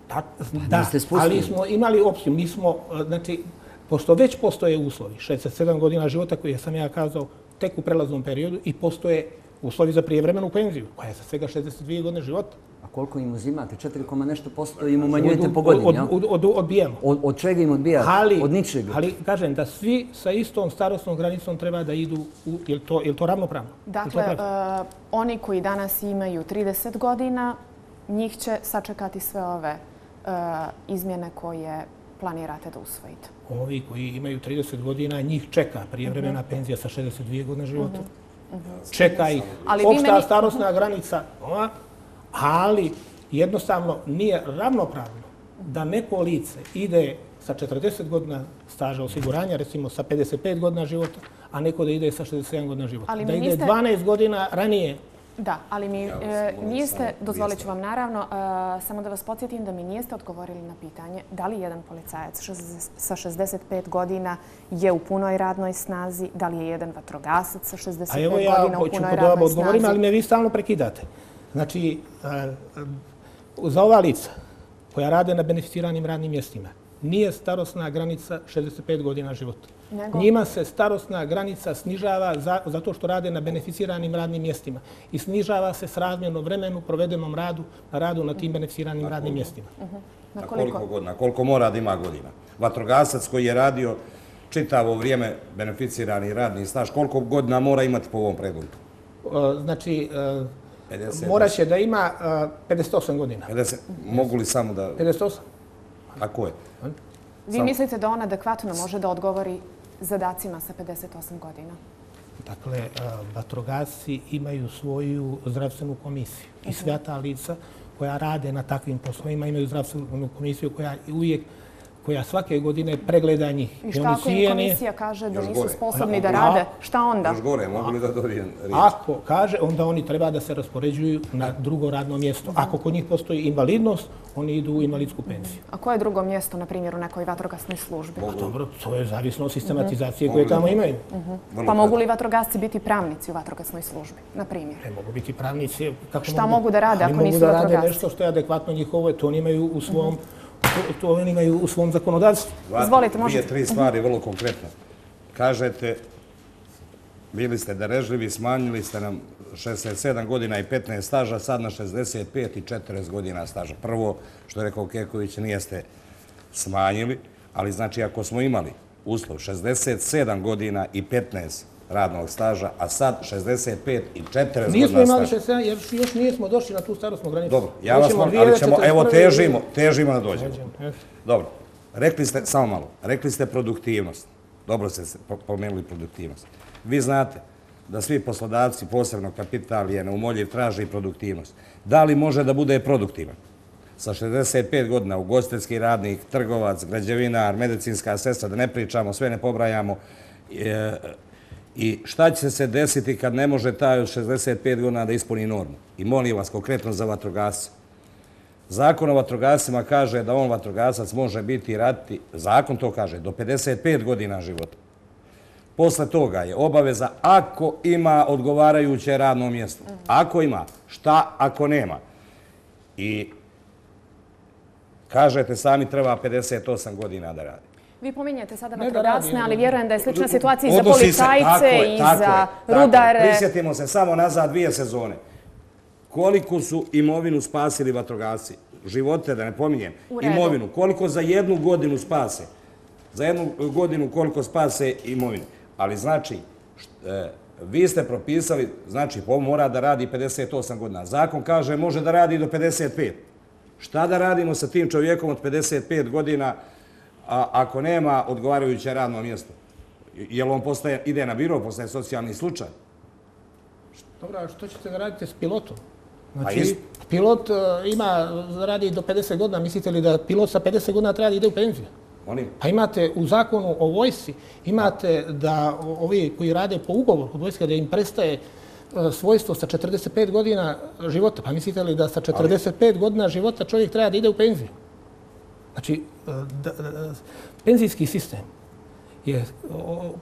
Da, da ali smo imali opciju. Mi smo, znači, pošto već postoje uslovi, 67 godina života koje sam ja kazao tek u prelaznom periodu i postoje uslovi za prijevremenu penziju, koja je sa svega 62 godine života. A koliko im uzimate? 4, nešto posto im umanjujete po godini, od, od, od, odbijemo. Od, od čega im odbijate? Ali, od ničega? Ali, kažem, da svi sa istom starostnom granicom treba da idu, u, je, li to, je li to ravnopravno? Dakle, uh, oni koji danas imaju 30 godina, njih će sačekati sve ove uh, izmjene koje planirate da usvojite. Ovi koji imaju 30 godina, njih čeka prijevremena uh -huh. penzija sa 62 godine života. Uh -huh. Čeka ih opšta meni... starostna granica, ali jednostavno nije ravnopravno da neko lice ide sa 40 godina staža osiguranja, recimo sa 55 godina života, a neko da ide sa 67 godina života. Ali da ide niste... 12 godina ranije Da, ali mi e, niste, dozvolit ću vam naravno, e, samo da vas podsjetim da mi nijeste odgovorili na pitanje da li jedan policajac sa 65 godina je u punoj radnoj snazi, da li je jedan vatrogasac sa 65 godina u punoj radnoj snazi. A evo ja hoću da odgovorim, ali me vi stalno prekidate. Znači, e, za ova lica koja rade na beneficiranim radnim mjestima, nije starostna granica 65 godina života. Nego? Njima se starostna granica snižava za, zato što rade na beneficiranim radnim mjestima i snižava se s razmjerno vremenu provedenom radu na radu na tim beneficiranim radnim mjestima. Uh -huh. Na koliko? koliko godina? Koliko mora da ima godina? Vatrogasac koji je radio čitavo vrijeme beneficirani radni staž, koliko godina mora imati po ovom predlogu? Znači, 50, mora će da ima 58 godina. 50, mogu li samo da... 58? A ko je? Vi mislite da on adekvatno može da odgovori zadacima sa 58 godina? Dakle, vatrogasci imaju svoju zdravstvenu komisiju i mhm. sve ta lica koja rade na takvim poslovima imaju zdravstvenu komisiju koja uvijek koja svake godine pregleda njih. I šta ako im komisija kaže da nisu sposobni da rade, šta onda? Još gore, mogu li da dobijem riječ? Ako kaže, onda oni treba da se raspoređuju na drugo radno mjesto. Ako kod njih postoji invalidnost, oni idu u invalidsku pensiju. A koje je drugo mjesto, na primjer, u nekoj vatrogasnoj službi? Pa dobro, to je zavisno od sistematizacije koje tamo imaju. Pa mogu li vatrogasci biti pravnici u vatrogasnoj službi, na primjer? Ne mogu biti pravnici. Šta mogu da rade ako nisu vatrogasci? Mogu da rade nešto što je adekvatno njihovo, to oni imaju u svom to oni imaju u svom zakonodavstvu. Izvolite, možete. Dvije, tri stvari, vrlo konkretno. Kažete, bili ste darežljivi, smanjili ste nam 67 godina i 15 staža, sad na 65 i 40 godina staža. Prvo, što je rekao Keković, nijeste smanjili, ali znači ako smo imali uslov 67 godina i 15 radnog staža, a sad 65 i 40 godina staža. Nismo imali 67, jer još nismo došli na tu starostnu granicu. Dobro, ja vas molim, ali ćemo, evo težimo, težimo da dođemo. Dobro, rekli ste, samo malo, rekli ste produktivnost. Dobro ste pomenuli produktivnost. Vi znate da svi poslodavci, posebno kapital je neumoljiv, traži produktivnost. Da li može da bude produktivan? Sa 65 godina, ugostiteljski radnik, trgovac, građevinar, medicinska sestra, da ne pričamo, sve ne pobrajamo, I šta će se desiti kad ne može taj od 65 godina da ispuni normu? I molim vas, konkretno za vatrogasce. Zakon o vatrogascima kaže da on vatrogasac može biti i raditi, zakon to kaže, do 55 godina života. Posle toga je obaveza ako ima odgovarajuće radno mjesto. Ako ima, šta ako nema? I kažete sami treba 58 godina da radi. Vi pominjete sada vatrogasne, ali vjerujem da je slična situacija i za policajce i za rudare. Prisjetimo se samo nazad dvije sezone. Koliko su imovinu spasili vatrogasci? Živote, da ne pominjem. Imovinu. Koliko za jednu godinu spase? Za jednu godinu koliko spase imovinu? Ali znači, e, vi ste propisali, znači, po mora da radi 58 godina. Zakon kaže može da radi do 55. Šta da radimo sa tim čovjekom od 55 godina? A, ako nema odgovarajuće radno mjesto? Je li on postaje, ide na biro, postaje socijalni slučaj? Dobro, a što ćete da radite s pilotom? Znači, pilot uh, ima, radi do 50 godina. Mislite li da pilot sa 50 godina treba da ide u penziju? Pa imate u zakonu o vojsi, imate da ovi koji rade po ugovoru kod vojske, da im prestaje e, svojstvo sa 45 godina života. Pa mislite li da sa 45 godina života čovjek treba da ide u penziju? Znači, e, da, da, penzijski sistem je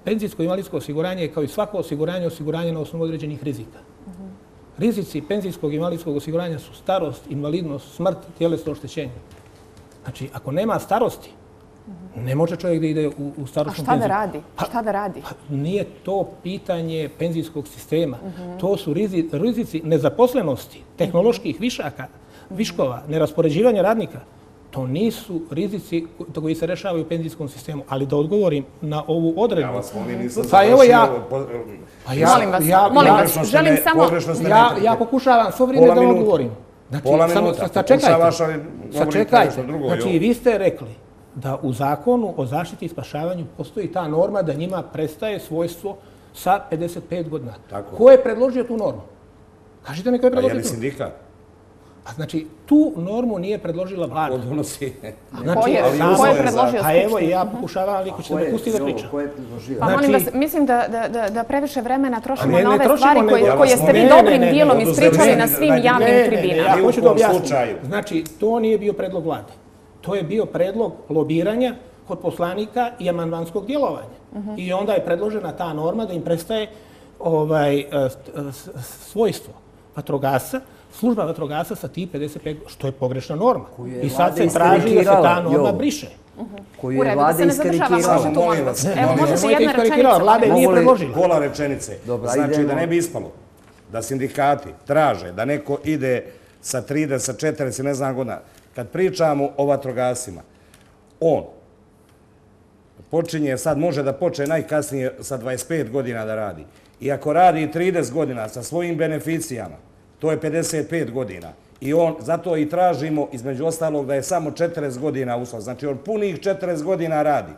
penzijsko i invalidsko osiguranje kao i svako osiguranje osiguranje na osnovu određenih rizika. Rizici penzijskog i invalidskog osiguranja su starost, invalidnost, smrt, tjelesno oštećenje. Znači, ako nema starosti, ne može čovjek da ide u, u starostnu penziju. A šta da radi? Pa, šta da radi? Pa, nije to pitanje penzijskog sistema. To su rizi, rizici nezaposlenosti, tehnoloških višaka, viškova, neraspoređivanja radnika to nisu rizici koji se rešavaju u penzijskom sistemu. Ali da odgovorim na ovu odredbu... Ja vas molim, nisam pa evo ja, pa ja, molim vas, ja, molim vas, želim samo... Ja, ja pokušavam svo vrijeme da odgovorim. Znači, Pola minuta, pokušavaš, ali sačekajte. Drugo, znači, vi ste rekli da u zakonu o zaštiti i spašavanju postoji ta norma da njima prestaje svojstvo sa 55 godina. Tako. Ko je predložio tu normu? Kažite mi ko je predložio tu normu. Pa je li sindikat? A znači, tu normu nije predložila vlada. Ko donosi? Znači, ko je, ko je predložio A evo i ja pokušavam, ali ko će da me pusti da pričam. Ko je predložio? Pa molim vas, mislim da, da, da, da previše vremena trošimo na ove stvari koje, koje ste vi dobrim dijelom ispričali na svim javnim tribinama. Ja hoću da objasnim. Znači, to nije bio predlog vlade. To je bio predlog lobiranja kod poslanika i amandmanskog djelovanja. I onda je predložena ta norma da im prestaje ovaj, svojstvo vatrogasa, služba vatrogasa sa ti 55, što je pogrešna norma. I sad se traži da se ta norma briše. Koju je vlada iskarikirala. Molim vas, Evo, može se jedna rečenica. Vlada je nije predložila. Pola rečenice. Znači da ne bi ispalo da sindikati traže da neko ide sa 30, sa 40, ne znam godina. Kad pričamo o vatrogasima, on počinje, sad može da počne najkasnije sa 25 godina da radi. I ako radi 30 godina sa svojim beneficijama, to je 55 godina. I on, zato i tražimo, između ostalog, da je samo 40 godina uslov. Znači, on punih 40 godina radi.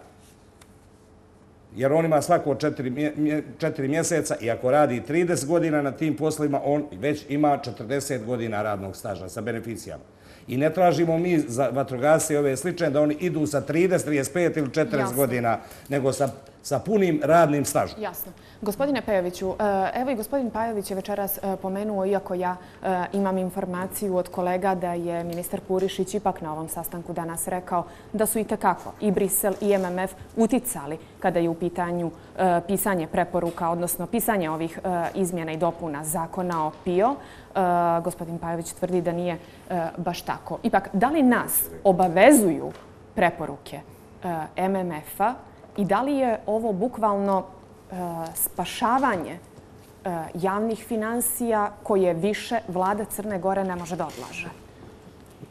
Jer on ima svako 4 mjeseca i ako radi 30 godina na tim poslima, on već ima 40 godina radnog staža sa beneficijama. I ne tražimo mi za vatrogase i ove slične da oni idu sa 30, 35 ili 40 godina, nego sa sa punim radnim stažom. Jasno. Gospodine Pejoviću, e, evo i gospodin Pajović je večeras e, pomenuo, iako ja e, imam informaciju od kolega da je ministar Purišić ipak na ovom sastanku danas rekao da su i tekako i Brisel i MMF uticali kada je u pitanju pisanje preporuka, odnosno pisanje ovih izmjena i dopuna zakona o PIO. Gospodin Pajović tvrdi da nije baš tako. Ipak, da li nas obavezuju preporuke MMF-a i da li je ovo bukvalno e, spašavanje e, javnih financija koje više vlada Crne Gore ne može da odlaže?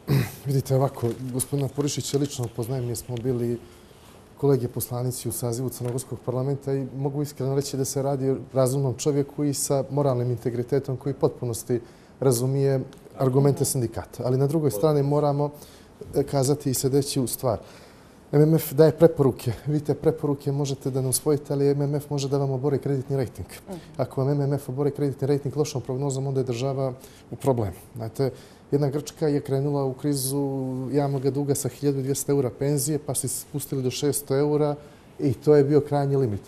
Vidite ovako, gospodina Porišića lično poznajem, jer smo bili kolege poslanici u sazivu Crnogorskog parlamenta i mogu iskreno reći da se radi o razumnom čovjeku i sa moralnim integritetom koji potpunosti razumije argumente sindikata. Ali na drugoj strani moramo e, kazati i sljedeću u stvar. MMF daje preporuke. Vidite, preporuke možete da ne usvojite, ali MMF može da vam obore kreditni rejting. Mhm. Ako vam MMF obore kreditni rejting lošom prognozom, onda je država u problemu. Znate, jedna Grčka je krenula u krizu javnog duga sa 1200 eura penzije, pa se spustili do 600 eura i to je bio krajnji limit.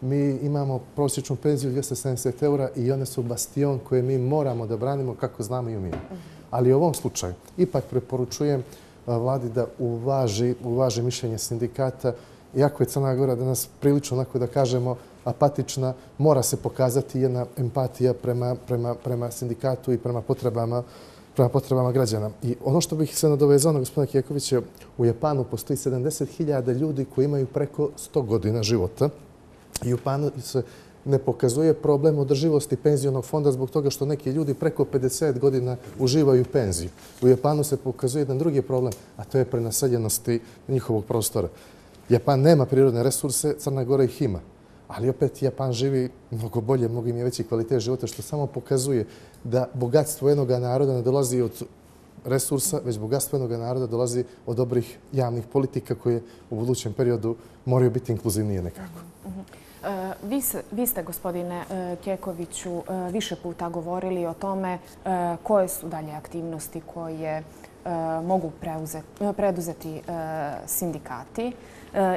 Mi imamo prosječnu penziju 270 eura i one su bastion koje mi moramo da branimo kako znamo i umijemo. Mhm. Ali u ovom slučaju ipak preporučujem vladi da uvaži, uvaži mišljenje sindikata. Iako je Crna Gora danas prilično, onako da kažemo, apatična, mora se pokazati jedna empatija prema, prema, prema sindikatu i prema potrebama prema potrebama građana. I ono što bih se nadovezao na gospodina Kijekovića, u Japanu postoji 70.000 ljudi koji imaju preko 100 godina života. I u Japanu se ne pokazuje problem održivosti penzionog fonda zbog toga što neki ljudi preko 50 godina uživaju penziju. U Japanu se pokazuje jedan drugi problem, a to je prenaseljenosti njihovog prostora. Japan nema prirodne resurse, Crna Gora ih ima. Ali opet Japan živi mnogo bolje, mnogo im je veći kvalitet života, što samo pokazuje da bogatstvo jednog naroda ne dolazi od resursa, već bogatstvo jednog naroda dolazi od dobrih javnih politika koje u budućem periodu moraju biti inkluzivnije nekako. E, vi, vi ste, gospodine e, Kekoviću, e, više puta govorili o tome koje su dalje aktivnosti koje mogu preduzeti sindikati.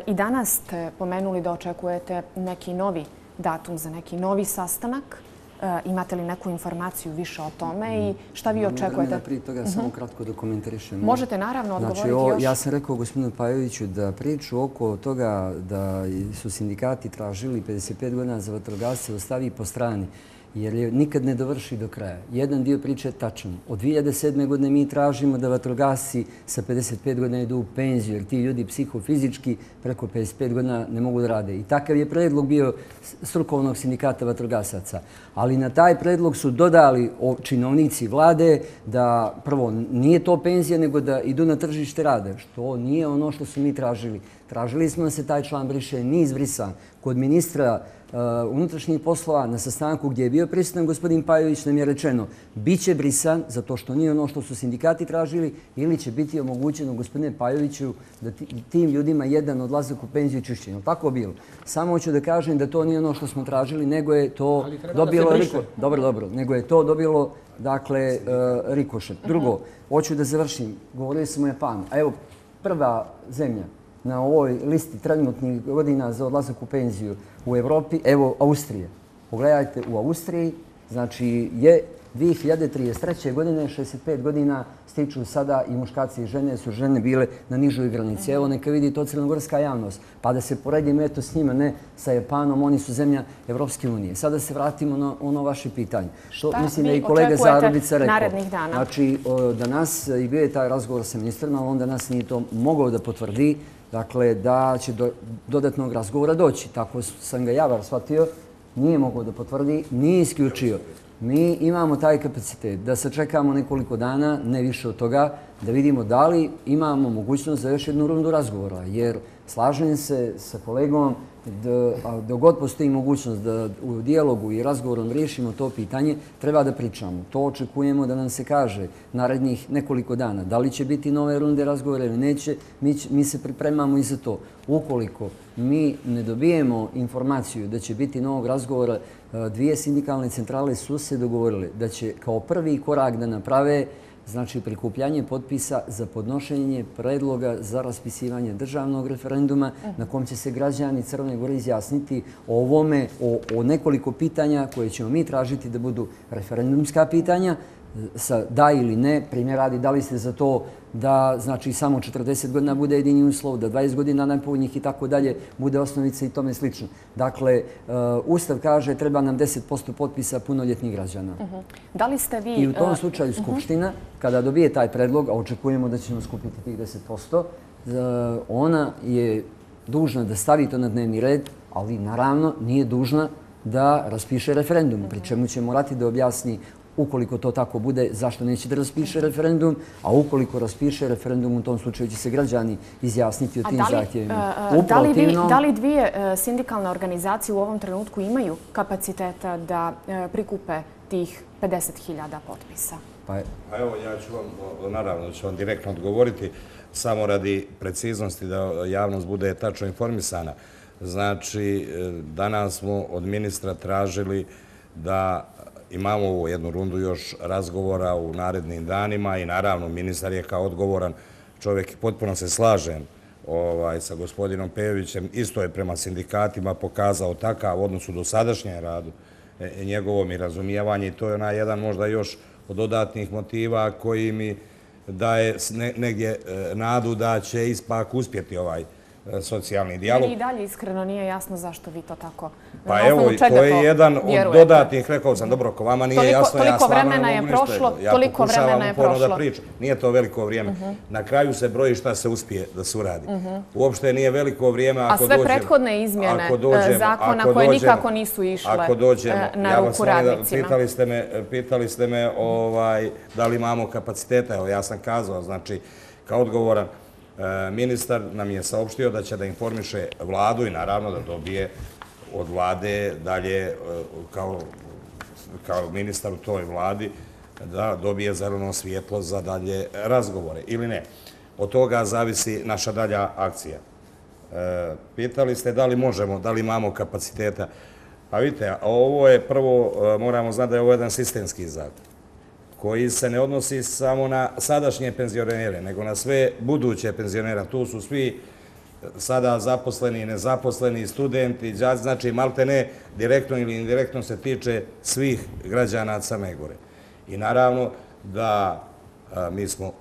I danas ste pomenuli da očekujete neki novi datum za neki novi sastanak. E, imate li neku informaciju više o tome i šta vi očekujete? Da prije toga samo mhm. kratko da komentarišem. Možete naravno znači, odgovoriti još. Ja sam rekao gospodinu Pajoviću da priču oko toga da su sindikati tražili 55 godina za vatrogasce ostavi po strani jer je nikad ne dovrši do kraja. Jedan dio priče je tačan. Od 2007. godine mi tražimo da vatrogasi sa 55 godina idu u penziju, jer ti ljudi psihofizički preko 55 godina ne mogu da rade. I takav je predlog bio strukovnog sindikata vatrogasaca. Ali na taj predlog su dodali činovnici vlade da prvo nije to penzija, nego da idu na tržište rade, što nije ono što su mi tražili. Tražili smo da se taj član briše, nije izbrisan. Kod ministra Uh, unutrašnjih poslova na sastanku gdje je bio prisutan gospodin Pajović nam je rečeno bit će brisan zato što nije ono što su sindikati tražili ili će biti omogućeno gospodine Pajoviću da tim ljudima jedan odlazak u penziju čišćenju. Tako bilo. Samo hoću da kažem da to nije ono što smo tražili, nego je to dobilo riko. Dobro, dobro. Nego je to dobilo dakle uh, rikošet. Drugo, hoću da završim. Govorili smo o Japanu. A evo, prva zemlja na ovoj listi trenutnih godina za odlazak u penziju u Evropi, evo Austrije. Pogledajte u Austriji, znači je 2033. godine, 65 godina, stiču sada i muškaci i žene, su žene bile na nižoj granici. Evo neka vidi to crnogorska javnost, pa da se poredimo eto s njima, ne sa Japanom, oni su zemlja Evropske unije. Sada se vratimo na ono vaše pitanje. Što mislim da i kolega Zarubica rekao. narednih dana? Znači, danas i bio je taj razgovor sa ministrom, ali on danas nije to mogao da potvrdi dakle, da će do dodatnog razgovora doći. Tako sam ga ja bar shvatio, nije mogao da potvrdi, nije isključio. Mi imamo taj kapacitet da se čekamo nekoliko dana, ne više od toga, da vidimo da li imamo mogućnost za još jednu rundu razgovora. Jer slažem se sa kolegom da god postoji mogućnost da u dijalogu i razgovorom riješimo to pitanje, treba da pričamo. To očekujemo da nam se kaže narednih nekoliko dana. Da li će biti nove runde razgovore ili neće, mi se pripremamo i za to. Ukoliko mi ne dobijemo informaciju da će biti novog razgovora, e, dvije sindikalne centrale su se dogovorile da će kao prvi korak da naprave znači prikupljanje potpisa za podnošenje predloga za raspisivanje državnog referenduma na kom će se građani Crne Gore izjasniti o ovome, o nekoliko pitanja koje ćemo mi tražiti da budu referendumska pitanja sa da ili ne, primjer radi, da li ste za to da znači samo 40 godina bude jedini uslov, da 20 godina najpovoljnijih i tako dalje bude osnovica i tome slično. Dakle, uh, Ustav kaže treba nam 10% potpisa punoljetnih građana. Uh Da li ste vi... I u tom uh, slučaju uh-huh. Skupština, kada dobije taj predlog, a očekujemo da ćemo skupiti tih 10%, uh, ona je dužna da stavi to na dnevni red, ali naravno nije dužna da raspiše referendum, pri čemu će morati da objasni ukoliko to tako bude, zašto neće da raspiše referendum, a ukoliko raspiše referendum, u tom slučaju će se građani izjasniti o tim zahtjevima. E, e, da li dvije e, sindikalne organizacije u ovom trenutku imaju kapaciteta da prikupe tih 50.000 potpisa? Pa, pa evo, ja ću vam, naravno, ću vam direktno odgovoriti, samo radi preciznosti da javnost bude tačno informisana. Znači, danas smo od ministra tražili da imamo ovu jednu rundu još razgovora u narednim danima i naravno ministar je kao odgovoran čovjek, i potpuno se slažem ovaj, sa gospodinom Pejovićem, isto je prema sindikatima pokazao takav odnos u dosadašnjem radu e, e njegovom i razumijevanje i to je onaj jedan možda još od dodatnih motiva koji mi daje negdje e, nadu da će ispak uspjeti ovaj e, socijalni dijalog. Meni i dalje iskreno nije jasno zašto vi to tako... Pa evo, to je jedan od dodatnih, rekao sam, dobro, ko vama nije jasno, ja stvarno ne mogu ništa. Ja pokušavam uporno da pričam. Nije to veliko vrijeme. Mhm. Na kraju se broji šta se uspije da se uradi. Mhm. Uopšte nije veliko vrijeme ako dođemo... A sve prethodne izmjene e, zakona koje nikako nisu išle e, na ruku radnicima. Pitali ste me ovaj, da li imamo kapaciteta. Evo, ja sam kazao, znači, kao odgovoran, E, ministar nam je saopštio da će da informiše vladu i naravno da dobije od vlade dalje e, kao ministar u toj vladi da dobije zeleno svijetlo za dalje razgovore ili ne. Od toga zavisi naša dalja akcija. E, pitali ste da li možemo, da li imamo kapaciteta. Pa vidite, ovo je prvo, e, moramo znati da je ovo jedan sistemski zakon. koji se ne odnosi samo na sadašnje penzionere, nego na sve buduće penzionera. Tu su svi sada zaposleni nezaposleni, studenti, znači malte ne direktno ili indirektno se tiče svih građana Crne Gore. I naravno da mi smo,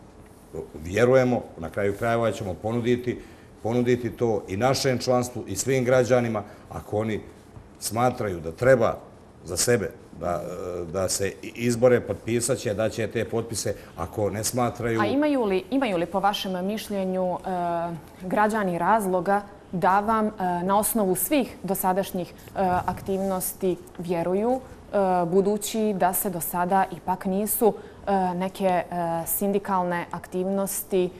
vjerujemo, na kraju krajeva ćemo ponuditi, ponuditi to i našem članstvu i svim građanima, ako oni smatraju da treba za sebe da, da se izbore potpisat će, da će te potpise, ako ne smatraju... A imaju li, imaju li po vašem mišljenju e, građani razloga da vam e, na osnovu svih dosadašnjih e, aktivnosti vjeruju, e, budući da se do sada ipak nisu e, neke e, sindikalne aktivnosti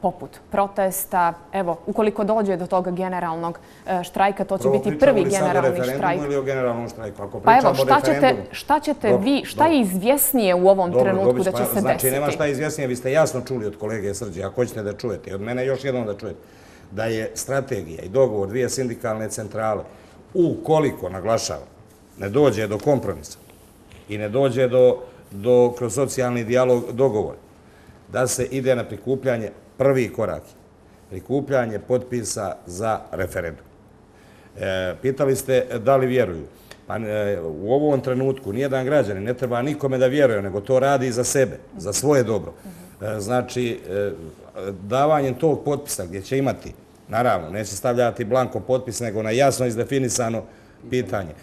poput protesta. Evo, ukoliko dođe do tog generalnog e, štrajka, to će biti prvi generalni štrajk. Pričamo li sad o referendumu ili o generalnom štrajku? Ako pa evo, šta ćete, šta ćete vi, šta je izvjesnije u ovom trenutku da će se desiti? Znači, nema šta izvjesnije, vi ste jasno čuli od kolege Srđe, ako hoćete da čujete, od mene još jednom da čujete, da je strategija i dogovor dvije sindikalne centrale, ukoliko, naglašava, ne dođe do kompromisa i ne dođe do, do kroz socijalni dijalog dogovora, da se ide na prikupljanje prvi korak, prikupljanje potpisa za referendum. E, pitali ste da li vjeruju. Pa e, u ovom trenutku nijedan građanin ne treba nikome da vjeruje, nego to radi za sebe, za svoje dobro. E, znači, e, davanjem tog potpisa gdje će imati, naravno, neće stavljati blanko potpis, nego na jasno izdefinisano pitanje.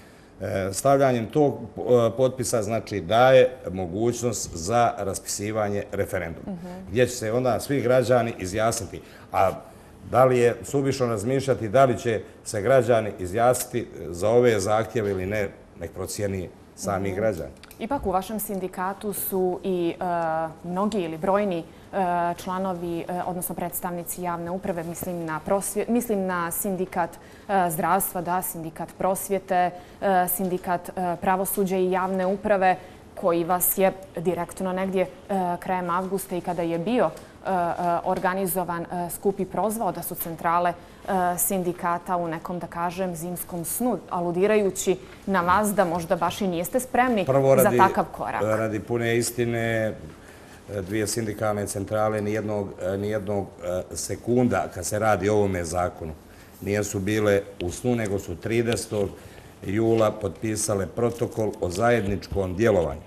E, stavljanjem tog e, potpisa znači daje mogućnost za raspisivanje referenduma, mhm. gdje će se onda svi građani izjasniti. A da li je subišno razmišljati da li će se građani izjasniti za ove zahtjeve ili ne, nek procijeni sami mhm. građani. Ipak u vašem sindikatu su i e, mnogi ili brojni E, članovi, e, odnosno predstavnici javne uprave, mislim na, mislim na sindikat zdravstva, da, sindikat prosvjete, sindikat pravosuđa i javne uprave, koji vas je direktno negdje krajem avgusta i kada je bio organizovan skup prozvao da su centrale sindikata u nekom, da kažem, zimskom snu, aludirajući na vas da možda baš i nijeste spremni za takav korak. Prvo radi pune istine, dvije sindikalne centrale nijednog, nijednog sekunda kad se radi o ovome zakonu. Nije su bile u snu, nego su 30. jula potpisale protokol o zajedničkom djelovanju.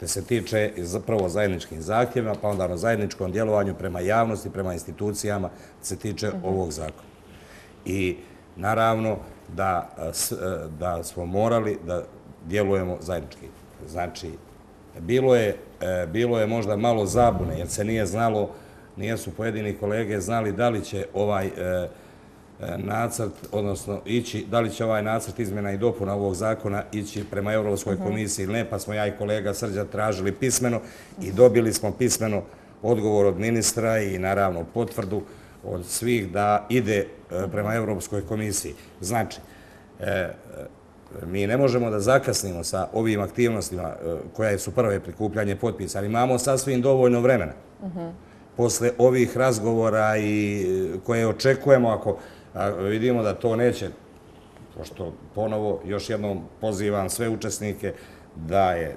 Te se tiče zapravo zajedničkim zahtjevima, pa onda o zajedničkom djelovanju prema javnosti, prema institucijama, se tiče mhm. ovog zakona. I naravno da, e, e, da smo morali da djelujemo zajednički. Znači, bilo je E, bilo je možda malo zabune, jer se nije znalo, nije su pojedini kolege znali da li će ovaj e, nacrt, odnosno ići, da li će ovaj nacrt izmjena i dopuna ovog zakona ići prema Europskoj mhm. komisiji ili ne, pa smo ja i kolega Srđa tražili pismeno i dobili smo pismeno odgovor od ministra i naravno potvrdu od svih da ide prema Europskoj komisiji. Znači, mi ne možemo da zakasnimo sa ovim aktivnostima e, koja su prve prikupljanje potpisa, ali imamo sasvim dovoljno vremena. Posle ovih razgovora i e, koje očekujemo, ako vidimo da to neće, pošto ponovo još jednom pozivam sve učesnike da je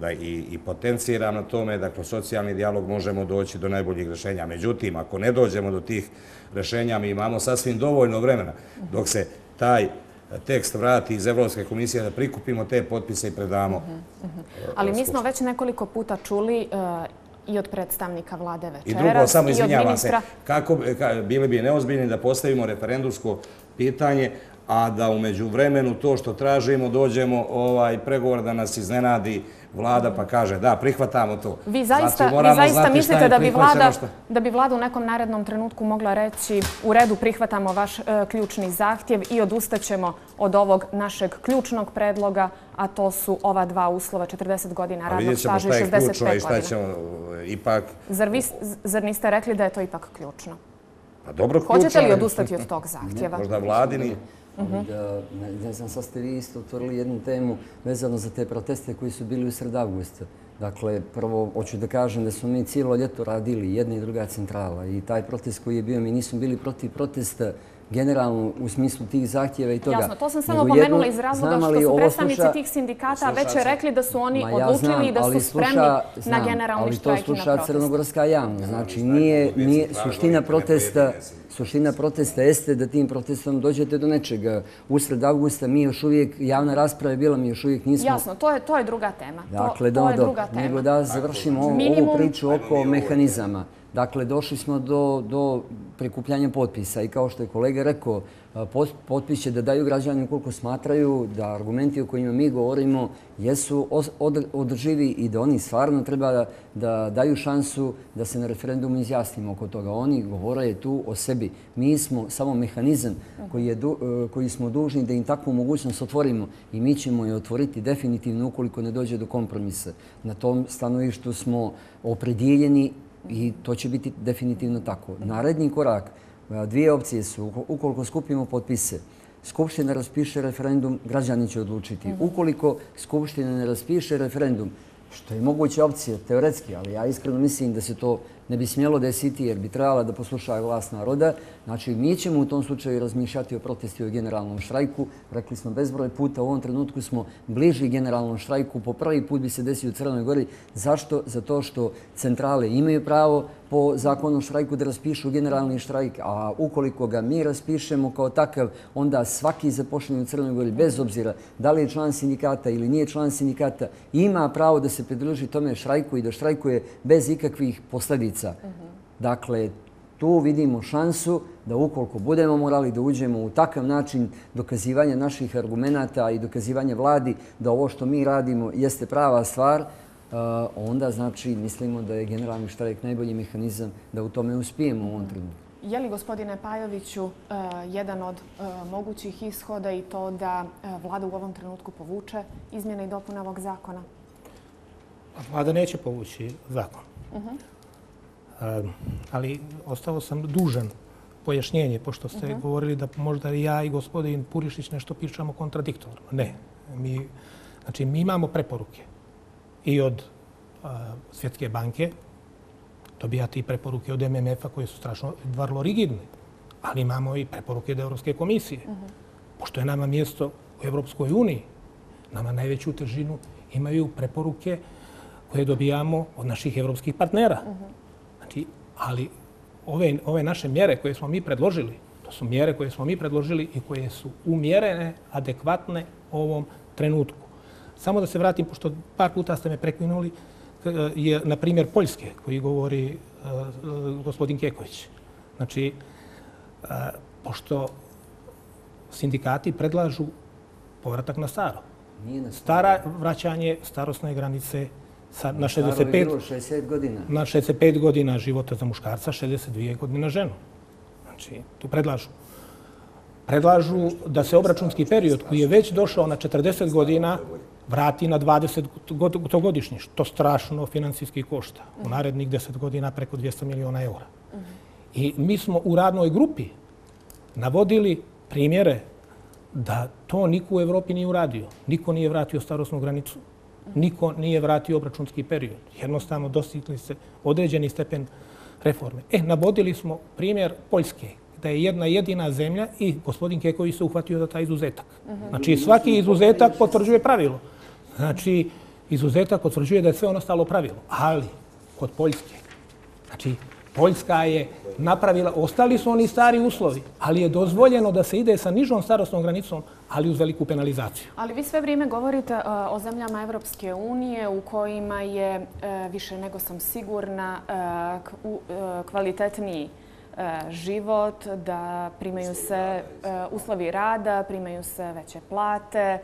da i, i potenciram na tome da kroz socijalni dialog možemo doći do najboljih rešenja. Međutim, ako ne dođemo do tih rešenja, mi imamo sasvim dovoljno vremena dok se taj tekst vrati iz Evropske komisije da prikupimo te potpise i predamo. Mhm, mhm. Ali mi smo već nekoliko puta čuli eh, i od predstavnika vlade večeras i drugo, samo izvinjavam se, kako bili bi neozbiljni da postavimo referendumsko pitanje, a da umeđu vremenu to što tražimo dođemo ovaj pregovor da nas iznenadi vlada pa kaže da, prihvatamo to. Vi zaista, vi zaista mislite da bi, vlada, da bi vlada u nekom narednom trenutku mogla reći u redu prihvatamo vaš e, ključni zahtjev i odustaćemo od ovog našeg ključnog predloga, a to su ova dva uslova, 40 godina radnog staža i 65 godina. Šta ćemo e, ipak... Zar, vi, zar niste rekli da je to ipak ključno? Pa dobro, ključno. Hoćete li odustati od tog zahtjeva? Možda vladini ali da, ne, znam, sad ste vi isto otvorili jednu temu vezano za te proteste koji su bili u sred augusta. Dakle, prvo, hoću da kažem da smo mi cijelo ljeto radili jedna i druga centrala i taj protest koji je bio, mi nismo bili protiv protesta generalno u smislu tih zahtjeva i toga. Jasno, to sam samo pomenula iz razloga što su predstavnici tih sindikata već rekli da su oni odlučili i da su spremni na generalni štrajk i na protest. Ali to sluša crnogorska javnost. Znači, nije suština protesta Suština protesta jeste da tim protestom dođete do nečega. Usred augusta mi još uvijek, javna rasprava je bila, mi još uvijek nismo... Jasno, to je druga tema. Dakle, to je druga tema. Nego da završimo ovu priču oko mehanizama. Dakle, došli smo do prikupljanja potpisa i kao što je kolega rekao, potpis će da daju građani koliko smatraju da argumenti o kojima mi govorimo jesu održivi i da oni stvarno treba da daju šansu da se na referendumu izjasnimo oko toga. Oni govore tu o sebi. Mi smo samo mehanizam e, koji smo dužni da im takvu mogućnost otvorimo i mi ćemo je otvoriti definitivno ukoliko ne dođe do kompromisa. Na tom stanovištu smo opredijeljeni i to će biti definitivno tako. Naredni korak, dvije opcije su, ukoliko skupimo potpise, Skupština raspiše referendum, građani će odlučiti. Mhm. Ukoliko Skupština ne raspiše referendum, što je moguća opcija, teoretski, ali ja iskreno mislim da se to ne bi smjelo desiti jer bi trebala da posluša glas naroda. Znači, mi ćemo u tom slučaju razmišljati o protesti o generalnom štrajku. Rekli smo bezbroj puta, u ovom trenutku smo bliži generalnom štrajku. Po prvi put bi se desio u Crnoj Gori. Zašto? Zato što centrale imaju pravo po zakonu o štrajku da raspišu generalni štrajk, a ukoliko ga mi raspišemo kao takav, onda svaki zapošljen u Crnoj Gori, bez obzira da li je član sindikata ili nije član sindikata, ima pravo da se pridruži tome štrajku i da štrajkuje bez ikakvih posljedica. Dakle, tu vidimo šansu da ukoliko budemo morali da uđemo u takav način dokazivanja naših argumenta i dokazivanja vladi da ovo što mi radimo jeste prava stvar, Uh, onda znači mislimo da je generalni štrajk najbolji mehanizam da u tome uspijemo u ovom trenutku. Je li, gospodine Pajoviću, uh, jedan od uh, mogućih ishoda i to da vlada u ovom trenutku povuče izmjene i dopune ovog zakona? Pa vlada neće povući zakon. Mhm. Ali ostao sam dužan pojašnjenje, pošto ste mhm. govorili da možda ja i gospodin Purišić nešto pišamo kontradiktorno. Ne. Znači, mi imamo preporuke i od Svjetske banke, dobijate i preporuke od MMF-a koje su strašno vrlo rigidne, ali imamo i preporuke od Evropske komisije. Mhm. Pošto je nama mjesto u Evropskoj uniji, nama najveću težinu imaju preporuke koje dobijamo od naših evropskih partnera. Mhm. Znači, ali ove, ove naše mjere koje smo mi predložili, to su mjere koje smo mi predložili i koje su umjerene, adekvatne ovom trenutku. Samo da se vratim, pošto par puta ste me prekvinuli, je na primjer Poljske, koji govori e, gospodin Keković. Znači, e, pošto sindikati predlažu povratak na staro. Stara vraćanje starostne granice sa, na 65 godina. Na 65 godina života za muškarca, 62 godine na ženu. Znači, tu predlažu. Predlažu da se obračunski period koji je već došao na 40 godina vrati na 20 godišnje, što strašno financijski košta. U narednih 10 godina preko 200 miliona eura. I mi smo u radnoj grupi navodili primjere da to niko u Evropi nije uradio. Niko nije vratio starostnu granicu. Niko nije vratio obračunski period. Jednostavno dostigli se određeni stepen reforme. E, navodili smo primjer Poljske, da je jedna jedina zemlja i gospodin Keković se uhvatio da taj izuzetak. Znači, svaki izuzetak potvrđuje pravilo. Znači, izuzetak potvrđuje da je sve ono stalo pravilo. Ali, kod Poljske, znači, Poljska je napravila, ostali su oni stari uslovi, ali je dozvoljeno da se ide sa nižom starostnom granicom, ali uz veliku penalizaciju. Ali vi sve vrijeme govorite e, o zemljama Evropske unije u kojima je e, više nego sam sigurna e, kvalitetniji život, da primaju se uslovi rada, primaju se veće plate,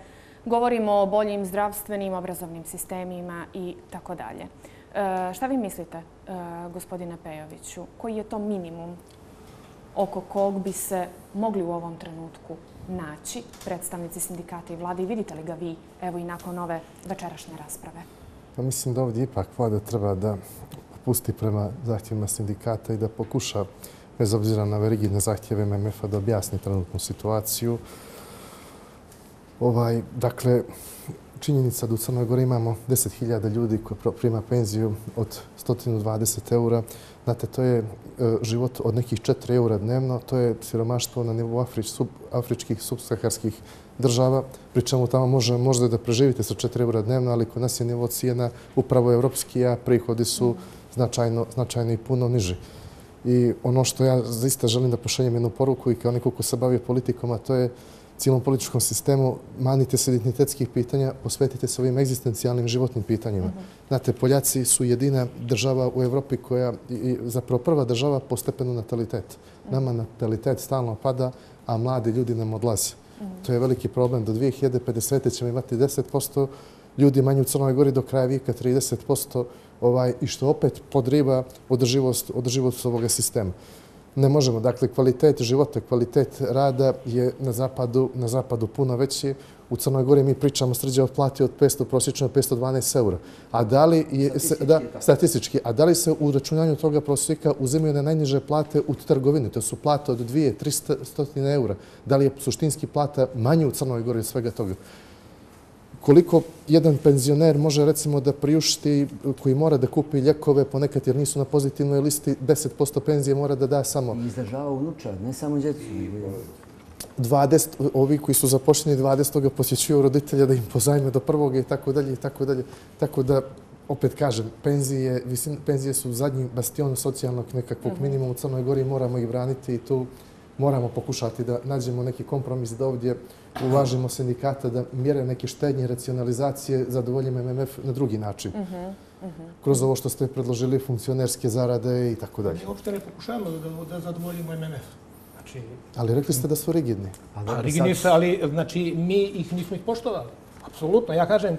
govorimo o boljim zdravstvenim, obrazovnim sistemima i tako dalje. Šta vi mislite, gospodine Pejoviću, koji je to minimum oko kog bi se mogli u ovom trenutku naći predstavnici sindikata i vlade i vidite li ga vi evo i nakon ove večerašnje rasprave? Pa mislim da ovdje ipak vlada treba da popusti prema zahtjevima sindikata i da pokuša, bez obzira na verigidne zahtjeve MMF-a, da objasni trenutnu situaciju. Ovaj, dakle, činjenica da u Crnoj Gori imamo 10.000 ljudi koji prima penziju od 120 eura. Znate, to je e, život od nekih 4 eura dnevno. To je siromaštvo na nivou Afrič, sub, afričkih subsaharskih država. Pričemu tamo može, možda da preživite sa 4 eura dnevno, ali kod nas je nivo cijena upravo evropski, a prihodi su značajno, značajno i puno niži. I ono što ja zaista želim da pošaljem jednu poruku i kao neko ko se bavi politikom, a to je cijelom političkom sistemu, manite se identitetskih pitanja, posvetite se ovim egzistencijalnim životnim pitanjima. Mhm. Znate, Poljaci su jedina država u Evropi koja, i zapravo prva država po stepenu natalitet. Mhm. Nama natalitet stalno pada, a mladi ljudi nam odlaze. Mhm. To je veliki problem. Do 2050. ćemo imati 10% ljudi manje u Crnoj Gori do kraja vijeka 30% ovaj, i što opet podriba održivost, održivost ovoga sistema ne možemo. Dakle, kvalitet života, kvalitet rada je na zapadu, na zapadu puno veći. U Crnoj Gori mi pričamo sređe od plati od 500, prosječno 512 eura. A da li je, statistički, da, statistički, a da li se u računanju toga prosjeka uzimaju na najniže plate u trgovini? To su plate od 2-300 eura. Da li je suštinski plata manje u Crnoj Gori od svega toga? Koliko jedan penzioner može recimo da priušti koji mora da kupi ljekove ponekad jer nisu na pozitivnoj listi, 10% penzije mora da da samo... I izdržava unuča, ne samo djecu. 20, ovi koji su zapošljeni 20. posjećuju roditelja da im pozajme do prvog i tako dalje i tako dalje. Tako da, opet kažem, penzije, visin, penzije su zadnji bastion socijalnog nekakvog minimuma u Crnoj Gori, moramo ih braniti i tu moramo pokušati da nađemo neki kompromis da ovdje uvažimo sindikata da mjere neke štednje i racionalizacije zadovoljimo MMF na drugi način. Mhm, mhm. Kroz ovo što ste predložili, funkcionerske zarade i tako dalje. Mi uopšte ne pokušamo da zadovoljimo MMF. Znači, ali rekli ste da su rigidni. Pa rigidni su, ali znači, mi ih nismo ih poštovali. Apsolutno. Ja kažem,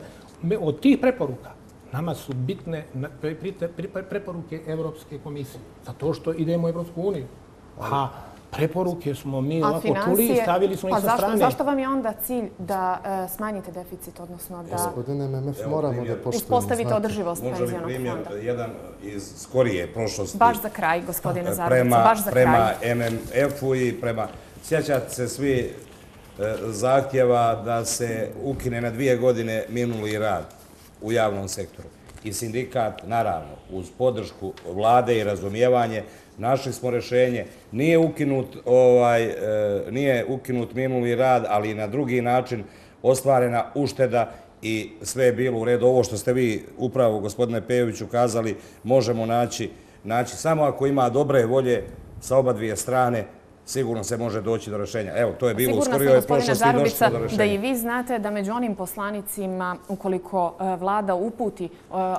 od tih preporuka nama su bitne preporuke Evropske komisije. Zato što idemo u Evropsku uniju. A preporuke smo mi ovako čuli i stavili smo ih pa sa strane. Zašto vam je onda cilj da e, smanjite deficit, odnosno da Gospodine MMF, moramo da poštujemo. Uspostavite održivost penzionog fonda. Može li primjer jedan iz skorije prošlosti? Baš za kraj, gospodine Zarbica, baš za kraj. Prema MMF-u i prema... Sjećate se svi e, zahtjeva da se ukine na dvije godine minuli rad u javnom sektoru. I sindikat, naravno, uz podršku vlade i razumijevanje, našli smo rešenje. Nije ukinut, ovaj, e, nije ukinut minuli rad, ali na drugi način ostvarena ušteda i sve je bilo u redu. Ovo što ste vi upravo, gospodine Pejoviću, kazali, možemo naći, naći samo ako ima dobre volje sa oba dvije strane, sigurno se može doći do rešenja. Evo, to je bilo u skorijoj prošlosti i došli do rešenja. Da i vi znate da među onim poslanicima, ukoliko e, vlada uputi e,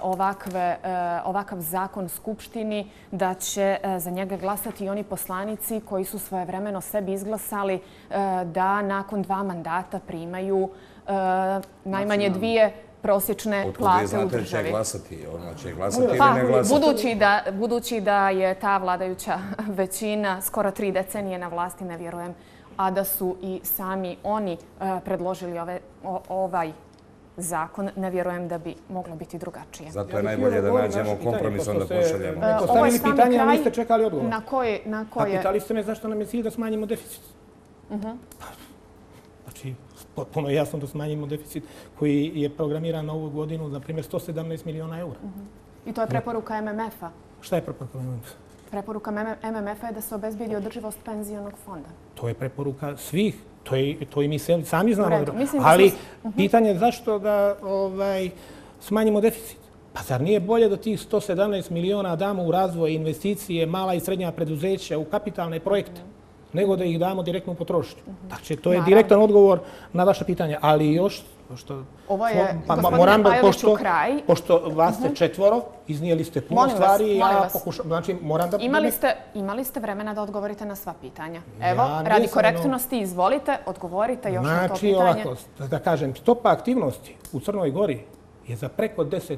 ovakve, e, ovakav zakon Skupštini, da će za njega glasati i oni poslanici koji su svoje vremeno sebi izglasali da nakon dva mandata primaju najmanje dvije prosječne plate u državi. Otkud vi znate će glasati? Ona će glasati ili pa, ne glasati? Budući da, budući da je ta vladajuća većina skoro tri decenije na vlasti, ne vjerujem, a da su i sami oni uh, predložili ove, o, ovaj zakon, ne vjerujem da bi moglo biti drugačije. Zato je najbolje da nađemo kompromis, onda pošaljemo. Ovo je sami pitanje, kraj. Niste čekali odgovor. Na koje? Na koje? A pitali ste me zašto nam je cilj da smanjimo deficit. Uh -huh. Potpuno jasno da smanjimo deficit koji je programiran na ovu godinu, na primjer, 117 miliona eura. I to je preporuka MMF-a? Šta je preporuka MMF-a? Preporuka MMF-a je da se obezbili održivost penzijonog fonda. To je preporuka svih. To, je, to i mi sami znamo. Ali mhm. pitanje je zašto da ovaj, smanjimo deficit? Pa zar nije bolje da tih 117 miliona damo u razvoj investicije, mala i srednja preduzeća, u kapitalne projekte? Nego da ih damo direktno u potrošnju. Znači, to je direktan odgovor na vaše pitanje. Ali još, pošto... Ovo je, pa, gospodine Pajović, u kraj. Pošto vas ste mhm. četvoro, iznijeli ste puno stvari, ja pokušam, znači, moram da... Imali ste, imali ste vremena da odgovorite na sva pitanja. Evo, radi korektnosti, izvolite, odgovorite još na to pitanje. Znači, ovako, da kažem, stopa aktivnosti u Crnoj Gori je za preko 10%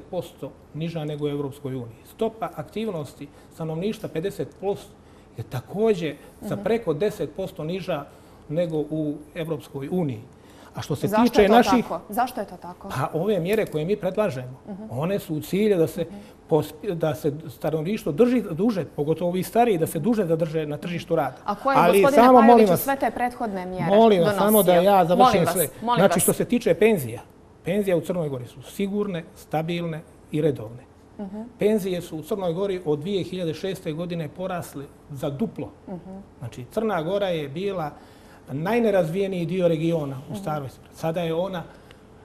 niža nego u Evropskoj uniji. Stopa aktivnosti stanovništa 50% je također za mhm. preko 10% niža nego u Evropskoj uniji. A što se Zašto tiče naših... Tako? Zašto je to tako? Pa ove mjere koje mi predlažemo, mhm. one su u cilje da se, mhm. da se stanovništvo drži duže, pogotovo i stariji, da se duže zadrže na tržištu rada. A koje je, Ali, gospodine Pajoviću, sve te prethodne mjere Molim vas, samo da ja završim sve. Znači, što se tiče penzija, Penzije u Crnoj Gori su sigurne, stabilne i redovne. Penzije su u Crnoj Gori od 2006. godine porasle za duplo. Znači, Crna Gora je bila najnerazvijeniji dio regiona u staroj Sada je ona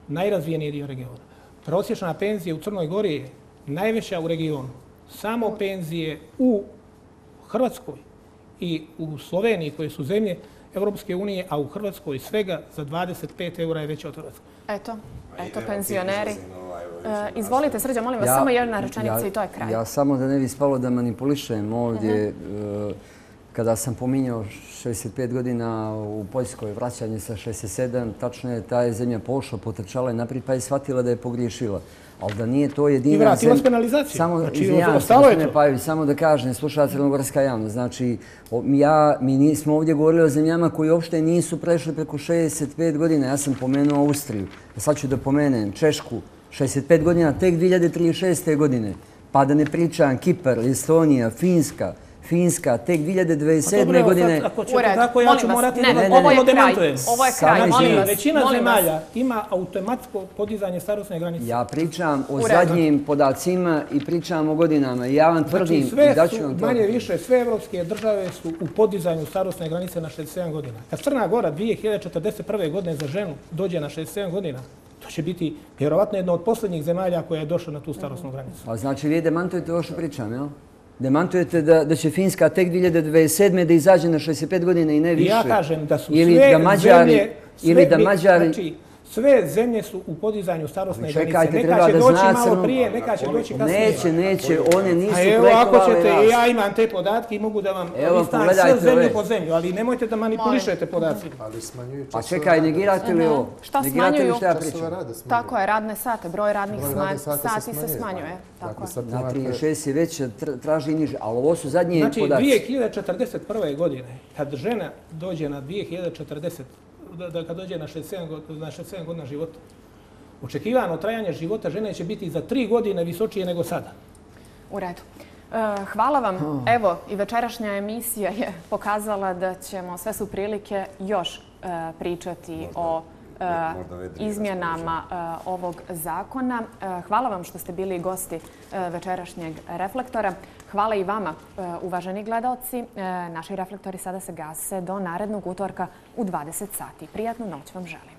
najrazvijeniji dio regiona. Prosječna penzija u Crnoj Gori je najveća u regionu. Samo penzije u Hrvatskoj i u Sloveniji, koje su zemlje Evropske unije, a u Hrvatskoj svega za 25 eura je veća od Hrvatske. Eto, eto, penzioneri. E, izvolite, Srđa, molim vas, samo jedna rečenica i to je kraj. Ja samo da ne bi spalo da manipulišem ovdje, e, kada sam pominjao 65 godina u Poljskoj, vraćanje sa 67, tačno je ta je zemlja pošla, potrčala je naprijed, pa je shvatila da je pogriješila. Ali da nije to jedina... I vratila s penalizaciju. Samo, znači, izvinjam, ostalo je to. Pajović, samo da kažem, sluša Crnogorska javnost. Znači, ja, mi nismo ovdje govorili o zemljama koji uopšte nisu prešli preko 65 godina. Ja sam pomenuo Austriju. Sad ću da pomenem Češku, 65 godina, tek 2036. godine. Pa da ne pričam Kipar, Estonija, Finska, Finska, tek 2027. godine... Ako ćete tako, ja ću morati da ovo demantujem. Ovo je kraj, molim vas. Većina zemalja ima automatsko podizanje starostne granice. Ja pričam o zadnjim podacima i pričam o godinama. Ja vam znači, tvrdim i daću vam to. Manje više, sve evropske države su u podizanju starostne granice na 67 godina. Kad Crna Gora 2041. godine za ženu dođe na 67 godina, to će biti vjerovatno jedno od posljednjih zemalja koja je došla na tu starostnu granicu. A znači vi demantujete ovo što pričam, jel? Demantujete da, da će Finska tek 2027. da izađe na 65 godina i ne više. Ja kažem da su ili sve da Mađari, zemlje... Sve, ili da Mađari... Znači, sve zemlje su u podizanju starostne granice. Čekajte, neka će da doći malo prije, neka će doći kasnije. Neće, neće, one nisu A evo, ako ćete, ja imam te podatke i mogu da vam listam sve zemlje po zemlju, ali nemojte da manipulišete podaci. Ali smanjuju Pa čekaj, negirate li ovo? Šta smanjuju? Šta Tako je, radne sate, broj radnih sati se smanjuje. Tako je. Na 36 je već traži niže, ali ovo su zadnji podaci. Znači, 2041. godine, kad žena dođe na 2040 da, da kad dođe na 67, na 67 godina života. Očekivano trajanje života žene će biti za tri godine visočije nego sada. U redu. E, hvala vam. Evo, i večerašnja emisija je pokazala da ćemo sve su prilike još e, pričati o e, izmjenama ovog zakona. Hvala vam što ste bili gosti večerašnjeg reflektora. Hvala i vama, e, uvaženi gledalci. E, naši reflektori sada se gase do narednog utorka u 20 sati. Prijatnu noć vam želim.